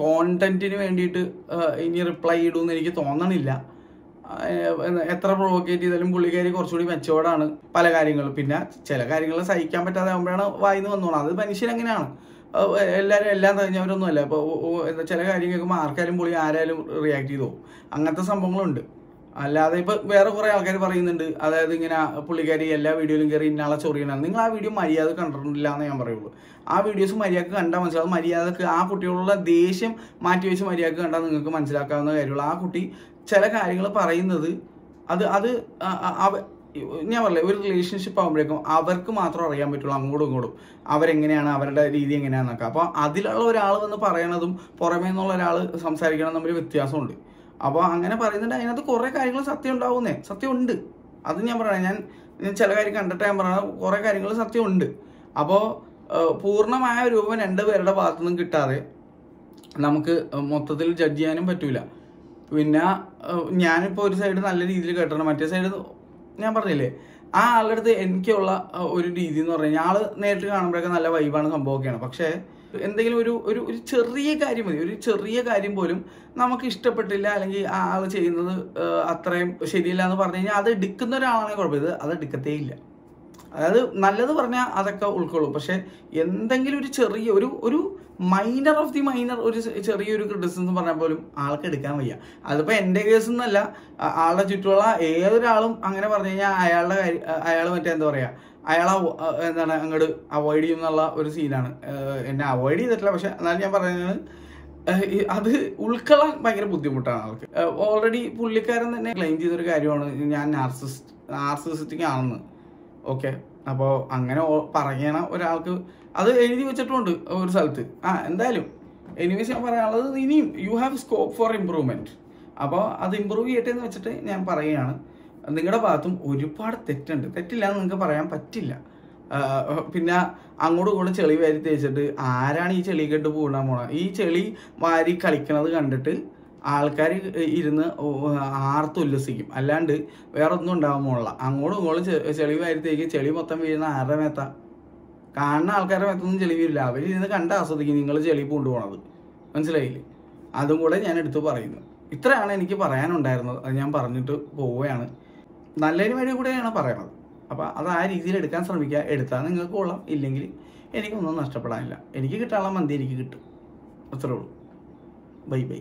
കോണ്ടന്റിന് വേണ്ടിയിട്ട് ഇനി റിപ്ലൈ ഇടുമെന്ന് എനിക്ക് തോന്നണില്ല. എത്ര പ്രൊവോക്കേറ്റ് ചെയ്താലും പുള്ളിക്കാരി കുറച്ചുകൂടി മെച്ചോർഡാണ് പല കാര്യങ്ങളും. പിന്നെ ചില കാര്യങ്ങൾ സഹിക്കാൻ പറ്റാതെ ആകുമ്പോഴാണ് വായിന്ന് വന്നോളാം. അത് മനുഷ്യൻ എങ്ങനെയാണ് എല്ലാവരും എല്ലാം കഴിഞ്ഞവരൊന്നും അല്ല ഇപ്പോൾ ചില കാര്യം കേൾക്കുമ്പോൾ ആർക്കാരും പുള്ളി ആരായാലും റിയാക്ട് ചെയ്തു അങ്ങനത്തെ സംഭവങ്ങളുണ്ട്. അല്ലാതെ ഇപ്പൊ വേറെ കുറെ ആൾക്കാർ പറയുന്നുണ്ട്. അതായത് ഇങ്ങനെ പുള്ളിക്കാരി എല്ലാ വീഡിയോയിലും കയറി ഇന്നാളെ ചൊറിയണം. നിങ്ങൾ ആ വീഡിയോ മര്യാദ കണ്ടിട്ടില്ല എന്ന് ഞാൻ പറയുള്ളൂ. ആ വീഡിയോസ് മര്യാദയ്ക്ക് കണ്ടാൽ മനസ്സിലാവും. മര്യാദയ്ക്ക് ആ കുട്ടിയോടുള്ള ദേഷ്യം മാറ്റി വെച്ച് മര്യാദയ്ക്ക് കണ്ടാൽ നിങ്ങൾക്ക് മനസ്സിലാക്കാവുന്ന കാര്യമുള്ളൂ. ആ കുട്ടി ചില കാര്യങ്ങൾ പറയുന്നത് അത് അത് ഞാൻ പറയില്ല ഒരു റിലേഷൻഷിപ്പ് ആകുമ്പോഴേക്കും അവർക്ക് മാത്രം അറിയാൻ പറ്റുള്ളൂ അങ്ങോട്ടും ഇങ്ങോട്ടും. അവരെങ്ങനെയാണ് അവരുടെ രീതി എങ്ങനെയാണെന്നൊക്കെ അപ്പോൾ അതിലുള്ള ഒരാൾ വന്ന് പറയണതും പുറമേ നിന്നുള്ള ഒരാൾ സംസാരിക്കണം തമ്മിൽ വ്യത്യാസമുണ്ട്. അപ്പോൾ അങ്ങനെ പറയുന്നുണ്ട്. അതിനകത്ത് കുറേ കാര്യങ്ങൾ സത്യം ഉണ്ടാവുന്നേ. സത്യം ഉണ്ട് അത് ഞാൻ പറയണേ. ഞാൻ ചില കാര്യം കണ്ടിട്ട് ഞാൻ പറയണത് കുറേ കാര്യങ്ങൾ സത്യമുണ്ട്. അപ്പോൾ പൂർണമായ രൂപം രണ്ട് പേരുടെ ഭാഗത്തു നിന്നും കിട്ടാതെ നമുക്ക് മൊത്തത്തിൽ ജഡ്ജ് ചെയ്യാനും പറ്റൂല. പിന്നെ ഞാനിപ്പോൾ ഒരു സൈഡ് നല്ല രീതിയിൽ കേട്ടണം മറ്റേ സൈഡ് ഞാൻ പറഞ്ഞില്ലേ? ആ ആളുടെ അടുത്ത് എനിക്കുള്ള ഒരു രീതി എന്ന് പറഞ്ഞു കഴിഞ്ഞാൽ ആൾ നേരിട്ട് കാണുമ്പോഴൊക്കെ നല്ല വൈബാണ് സംഭവമൊക്കെയാണ്. പക്ഷേ എന്തെങ്കിലും ഒരു ഒരു ഒരു ചെറിയ കാര്യം മതി. ഒരു ചെറിയ കാര്യം പോലും നമുക്ക് ഇഷ്ടപ്പെട്ടില്ല. അല്ലെങ്കിൽ ആ ആൾ ചെയ്യുന്നത് അത്രയും ശരിയില്ല എന്ന് പറഞ്ഞു കഴിഞ്ഞാൽ അത് എടുക്കുന്ന ഒരാളാണെങ്കിൽ കുഴപ്പമില്ല. അത് എടുക്കത്തേ ഇല്ല. അതായത് നല്ലത് പറഞ്ഞാൽ അതൊക്കെ ഉൾക്കൊള്ളും. പക്ഷെ എന്തെങ്കിലും ഒരു ചെറിയ ഒരു ഒരു മൈനർ ഓഫ് ദി മൈനർ ഒരു ചെറിയൊരു ചെറിയൊരു ക്രിറ്റിസിസം പറഞ്ഞാൽ പോലും ആൾക്ക് എടുക്കാൻ വയ്യ. അതിപ്പോൾ എന്റെ കേസ് എന്നല്ല ആളുടെ ചുറ്റുമുള്ള ഏതൊരാളും അങ്ങനെ പറഞ്ഞു കഴിഞ്ഞാൽ അയാളുടെ കാര്യം അയാൾ മറ്റേ എന്താ പറയാ അയാളെ എന്താണ് അങ്ങോട്ട് അവോയ്ഡ് ചെയ്യുന്നുള്ള ഒരു സീനാണ് എന്നെ അവോയ്ഡ് ചെയ്തിട്ടില്ല. പക്ഷെ എന്നാലും ഞാൻ പറയുന്നത് അത് ഉൾക്കൊള്ളാൻ ഭയങ്കര ബുദ്ധിമുട്ടാണ് ആൾക്ക്. ഓൾറെഡി പുള്ളിക്കാരൻ തന്നെ ക്ലെയിം ചെയ്തൊരു കാര്യമാണ് ഞാൻ നാർസിസ്റ്റ് നാർസിസിസ്റ്റിക് ആണെന്ന്. ഓക്കെ അപ്പോൾ അങ്ങനെ പറയണ ഒരാൾക്ക് അത് എഴുതി വെച്ചിട്ടുണ്ട് ഒരു സ്ഥലത്ത്. ആ എന്തായാലും എനിവേസ് ഞാൻ പറയാനുള്ളത് ഇനിയും you have scope for improvement അപ്പോൾ അത് ഇമ്പ്രൂവ് ചെയ്യട്ടെ എന്ന് വെച്ചിട്ട് ഞാൻ പറയുകയാണ്. നിങ്ങളുടെ ഭാഗത്തും ഒരുപാട് തെറ്റുണ്ട്. തെറ്റില്ല എന്ന് നിങ്ങൾക്ക് പറയാൻ പറ്റില്ല. പിന്നെ അങ്ങോട്ടും ഇങ്ങോട്ടും ചെളി വാരി തേച്ചിട്ട് ആരാണ് ഈ ചെളി കെട്ട് പോകണ പോണത് ഈ ചെളി വാരി കളിക്കണത് കണ്ടിട്ട് ആൾക്കാർ ഇരുന്ന് ആർത്തുല്ലസിക്കും അല്ലാണ്ട് വേറെ ഒന്നും ഉണ്ടാവാൻ പോണില്ല. അങ്ങോട്ടും ഇങ്ങോട്ടും ചെളി വാരിത്തേക്ക് ചെളി മൊത്തം വീഴുന്ന ആരുടെ മേത്ത? കാണുന്ന ആൾക്കാരുടെ മേത്തൊന്നും ചെളി വീരില്ല. അവർ ഇരുന്ന് കണ്ട് ആസ്വദിക്കും നിങ്ങൾ ചെളി കൊണ്ടുപോകണത് മനസ്സിലായില്ലേ? അതും കൂടെ ഞാൻ എടുത്തു പറയുന്നു. ഇത്രയാണ് എനിക്ക് പറയാനുണ്ടായിരുന്നത്. അത് ഞാൻ പറഞ്ഞിട്ട് പോവുകയാണ്. നല്ലതിന് വഴി കൂടെയാണ് പറയണത്. അപ്പോൾ അത് ആ രീതിയിൽ എടുക്കാൻ ശ്രമിക്കുക. എടുത്താൽ നിങ്ങൾക്ക് കൊള്ളാം. ഇല്ലെങ്കിൽ എനിക്കൊന്നും നഷ്ടപ്പെടാനില്ല. എനിക്ക് കിട്ടാനുള്ള മന്തി എനിക്ക് കിട്ടും. അത്രേ ഉള്ളൂ. Bye bye.